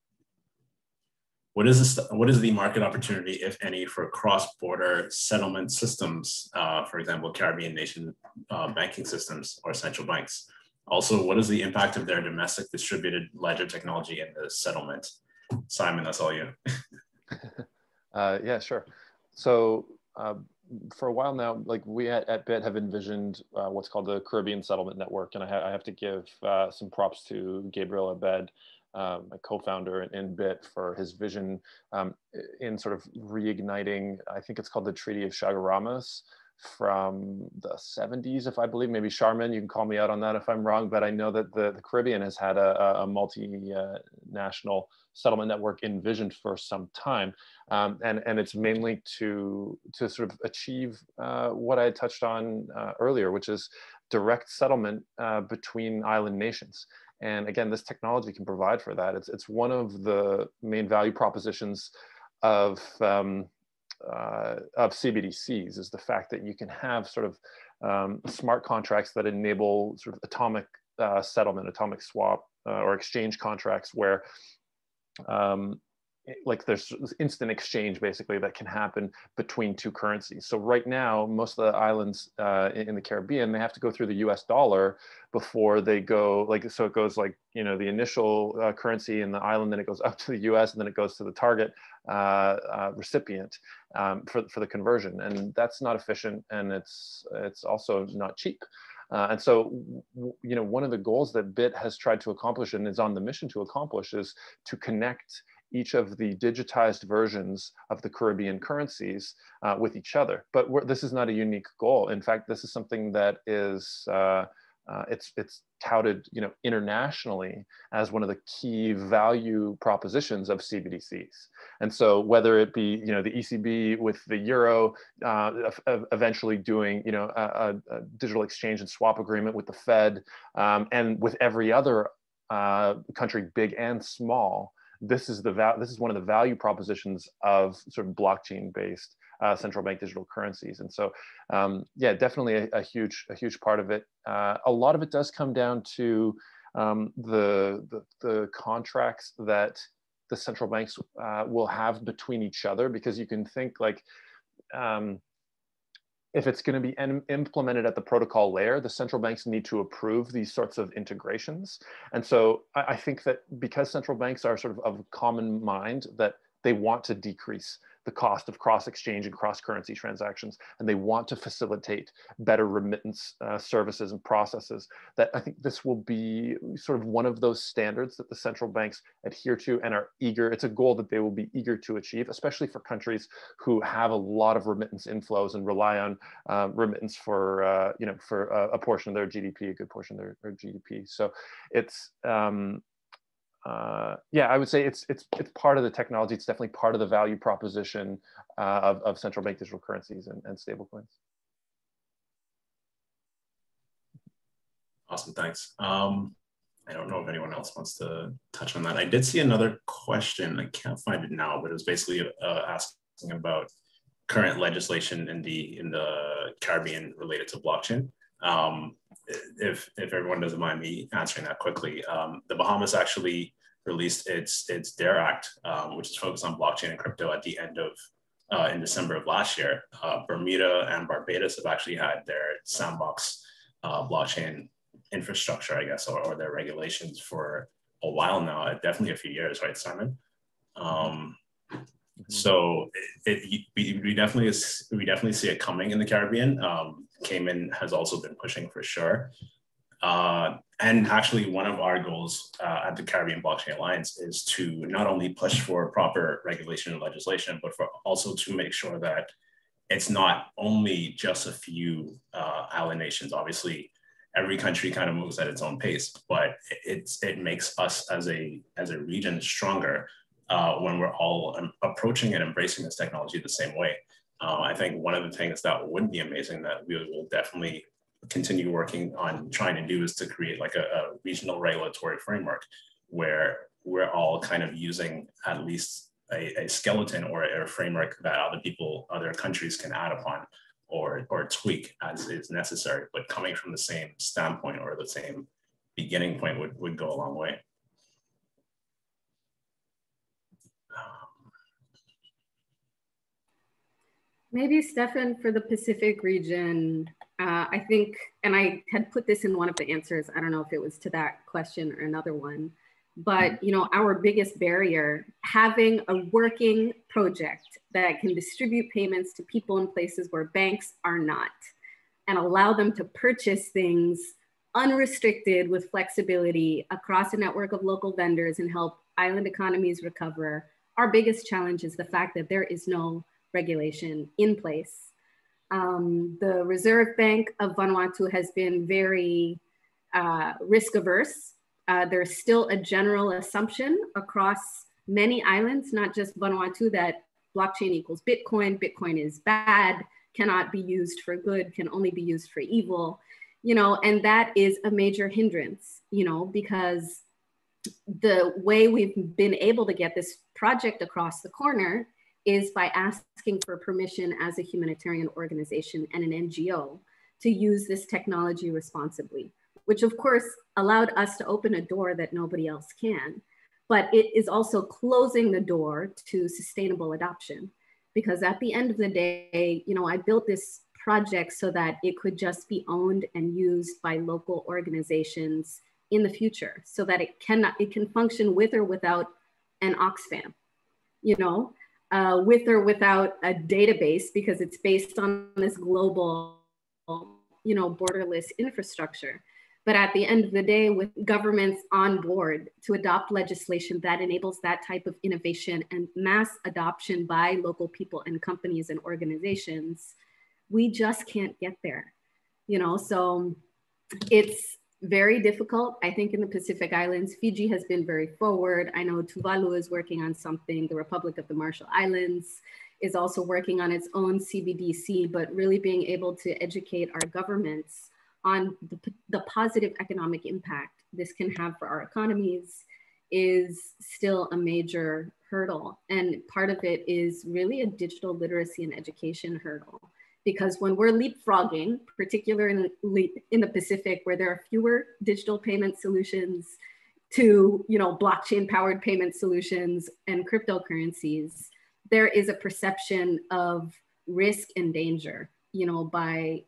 [SPEAKER 2] what is this, What is the market opportunity, if any, for cross-border settlement systems? Uh, for example, Caribbean nation uh, banking systems or central banks. Also, what is the impact of their domestic distributed ledger technology in the settlement? Simon, that's all you. <laughs>
[SPEAKER 6] uh, yeah, sure. So uh, for a while now, like we at, at Bitt have envisioned uh, what's called the Caribbean Settlement Network, and I, ha I have to give uh, some props to Gabriel Abed, um, my co-founder in Bitt, for his vision um, in sort of reigniting. I think it's called the Treaty of Chaguaramas from the 70s, if I believe. Maybe Sharmyn, you can call me out on that if I'm wrong, but I know that the, the Caribbean has had a, a multinational settlement network envisioned for some time. Um, and, and it's mainly to, to sort of achieve uh, what I touched on uh, earlier, which is direct settlement uh, between island nations. And again, this technology can provide for that. It's, it's one of the main value propositions of, um, uh, of CBDCs is the fact that you can have sort of um, smart contracts that enable sort of atomic uh, settlement, atomic swap, uh, or exchange contracts where um, like there's instant exchange basically that can happen between two currencies. So right now, most of the islands uh, in, the Caribbean, they have to go through the US dollar before they go like, so it goes like, you know, the initial uh, currency in the island, then it goes <laughs> up to the US and then it goes to the target uh, uh, recipient um, for, for the conversion. And that's not efficient and it's, it's also not cheap. Uh, and so, you know, one of the goals that Bitt has tried to accomplish and is on the mission to accomplish is to connect each of the digitized versions of the Caribbean currencies uh, with each other. But this is not a unique goal. In fact, this is something that is uh, uh, it's it's touted you know internationally as one of the key value propositions of CBDCs. And so whether it be you know the ECB with the euro, uh, eventually doing you know a, a, digital exchange and swap agreement with the Fed, um, and with every other uh, country, big and small, this is the val- this is one of the value propositions of sort of blockchain based uh, central bank digital currencies and so um, yeah definitely a, a, huge a huge part of it uh, a lot of it does come down to um, the, the, the contracts that the central banks uh, will have between each other because you can think like um, if it's going to be implemented at the protocol layer, the central banks need to approve these sorts of integrations. And so I, I think that because central banks are sort of of common mind that they want to decrease the cost of cross exchange and cross currency transactions, and they want to facilitate better remittance uh, services and processes. That I think this will be sort of one of those standards that the central banks adhere to and are eager. It's a goal that they will be eager to achieve, especially for countries who have a lot of remittance inflows and rely on uh, remittance for uh, you know for a, a, portion of their GDP, a good portion of their, their GDP. So it's um, uh, yeah, I would say it's it's it's part of the technology. It's definitely part of the value proposition uh, of, of central bank digital currencies and, and stablecoins.
[SPEAKER 2] Awesome, thanks. Um, I don't know if anyone else wants to touch on that. I did see another question. I can't find it now, but it was basically uh, asking about current legislation in the in the Caribbean related to blockchain. Um, if if everyone doesn't mind me answering that quickly, um, the Bahamas actually released its its DARE Act, um, which is focused on blockchain and crypto at the end of uh, in December of last year. Uh, Bermuda and Barbados have actually had their sandbox uh, blockchain infrastructure, I guess, or, or, their regulations for a while now, definitely a few years, right, Simon? Um, Mm-hmm. So it, it, we, we definitely we definitely see it coming in the Caribbean. Um, Cayman has also been pushing for sure. Uh, and actually, one of our goals uh, at the Caribbean Blockchain Alliance is to not only push for proper regulation and legislation, but for also to make sure that it's not only just a few uh, island nations. Obviously, every country kind of moves at its own pace, but it's it makes us as a as a region stronger uh, when we're all um, approaching and embracing this technology the same way. Uh, I think one of the things that would be amazing that we will definitely continue working on trying to do is to create like a, a regional regulatory framework where we're all kind of using at least a, a skeleton or a, a framework that other people, other countries can add upon or, or tweak as is necessary, but coming from the same standpoint or the same beginning point would, would go a long way.
[SPEAKER 4] Maybe Stefen for the Pacific region. Uh, I think, and I had put this in one of the answers. I don't know if it was to that question or another one, but you know, our biggest barrier having a working project that can distribute payments to people in places where banks are not, and allow them to purchase things unrestricted with flexibility across a network of local vendors and help island economies recover. Our biggest challenge is the fact that there is no regulation in place. Um, the Reserve Bank of Vanuatu has been very uh, risk averse. Uh, there's still a general assumption across many islands, not just Vanuatu, that blockchain equals Bitcoin, Bitcoin is bad, cannot be used for good, can only be used for evil, you know, and that is a major hindrance, you know, because the way we've been able to get this project across the corner is by asking for permission as a humanitarian organization and an NGO to use this technology responsibly, which of course allowed us to open a door that nobody else can. but it is also closing the door to sustainable adoption. Because at the end of the day, you know, I built this project so that it could just be owned and used by local organizations in the future so that it cannot it can function with or without an oxfam you know uh, with or without a database because it's based on this global you know borderless infrastructure. But at the end of the day with governments on board to adopt legislation that enables that type of innovation and mass adoption by local people and companies and organizations we just can't get there you know? So it's very difficult. I think in the Pacific Islands, Fiji has been very forward. I know Tuvalu is working on something. The Republic of the Marshall Islands is also working on its own CBDC, but really being able to educate our governments on the, the positive economic impact this can have for our economies is still a major hurdle. And part of it is really a digital literacy and education hurdle because when we're leapfrogging, particularly in, the Pacific, where there are fewer digital payment solutions to you know blockchain powered payment solutions and cryptocurrencies, there is a perception of risk and danger, you know, by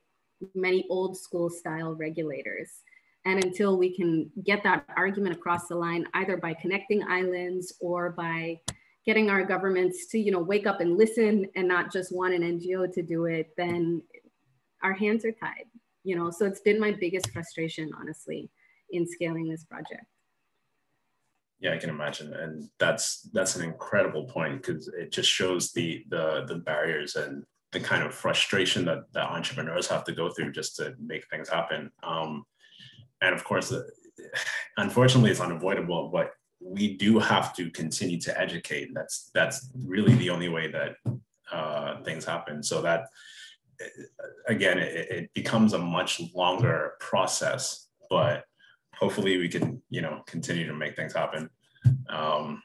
[SPEAKER 4] many old school style regulators. And until we can get that argument across the line, either by connecting islands or by getting our governments to you know wake up and listen and not just want an ngo to do it then our hands are tied you know? So it's been my biggest frustration honestly in scaling this project.
[SPEAKER 2] Yeah i can imagine. And that's that's an incredible point because it just shows the the the barriers and the kind of frustration that, that entrepreneurs have to go through just to make things happen. Um, and of course <sighs> unfortunately it's unavoidable but we do have to continue to educate. That's that's really the only way that uh, things happen. So that again, it, it, becomes a much longer process, but hopefully we can you know continue to make things happen. Um,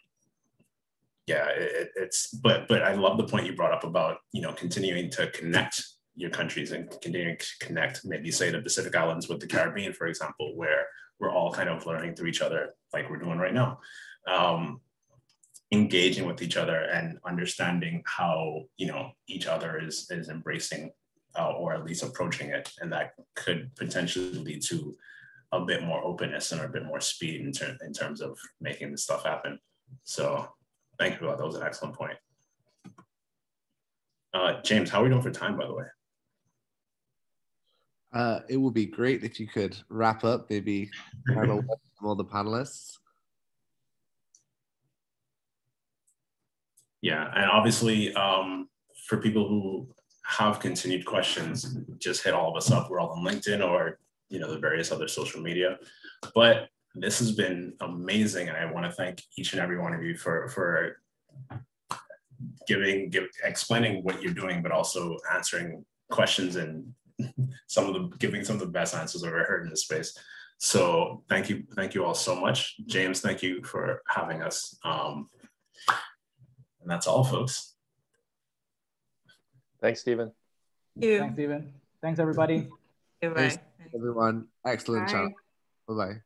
[SPEAKER 2] yeah, it, it's but but I love the point you brought up about you know continuing to connect your countries and continuing to connect maybe say the Pacific Islands with the Caribbean, for example, where we're all kind of learning through each other like we're doing right now. Um, engaging with each other and understanding how you know each other is is embracing uh, or at least approaching it. And that could potentially lead to a bit more openness and a bit more speed in, ter- in terms of making this stuff happen. So thank you. That was an excellent point. Uh, james how are we doing for time by the way
[SPEAKER 1] uh, it would be great if you could wrap up, maybe from <laughs> all the panelists.
[SPEAKER 2] Yeah, and obviously, um, for people who have continued questions, just hit all of us up. We're all on LinkedIn or you know the various other social media. But this has been amazing, and I want to thank each and every one of you for for giving give explaining what you're doing, but also answering questions and <laughs> some of the giving some of the best answers I've ever heard in this space. So thank you, thank you all so much. James, thank you for having us. Um, and that's all, folks.
[SPEAKER 6] Thanks, Stefen.
[SPEAKER 3] Thank you.
[SPEAKER 5] Thanks, Stefen. Thanks, everybody.
[SPEAKER 3] Goodbye.
[SPEAKER 1] Thanks, everyone. Excellent
[SPEAKER 4] Bye.
[SPEAKER 1] chat. Bye-bye.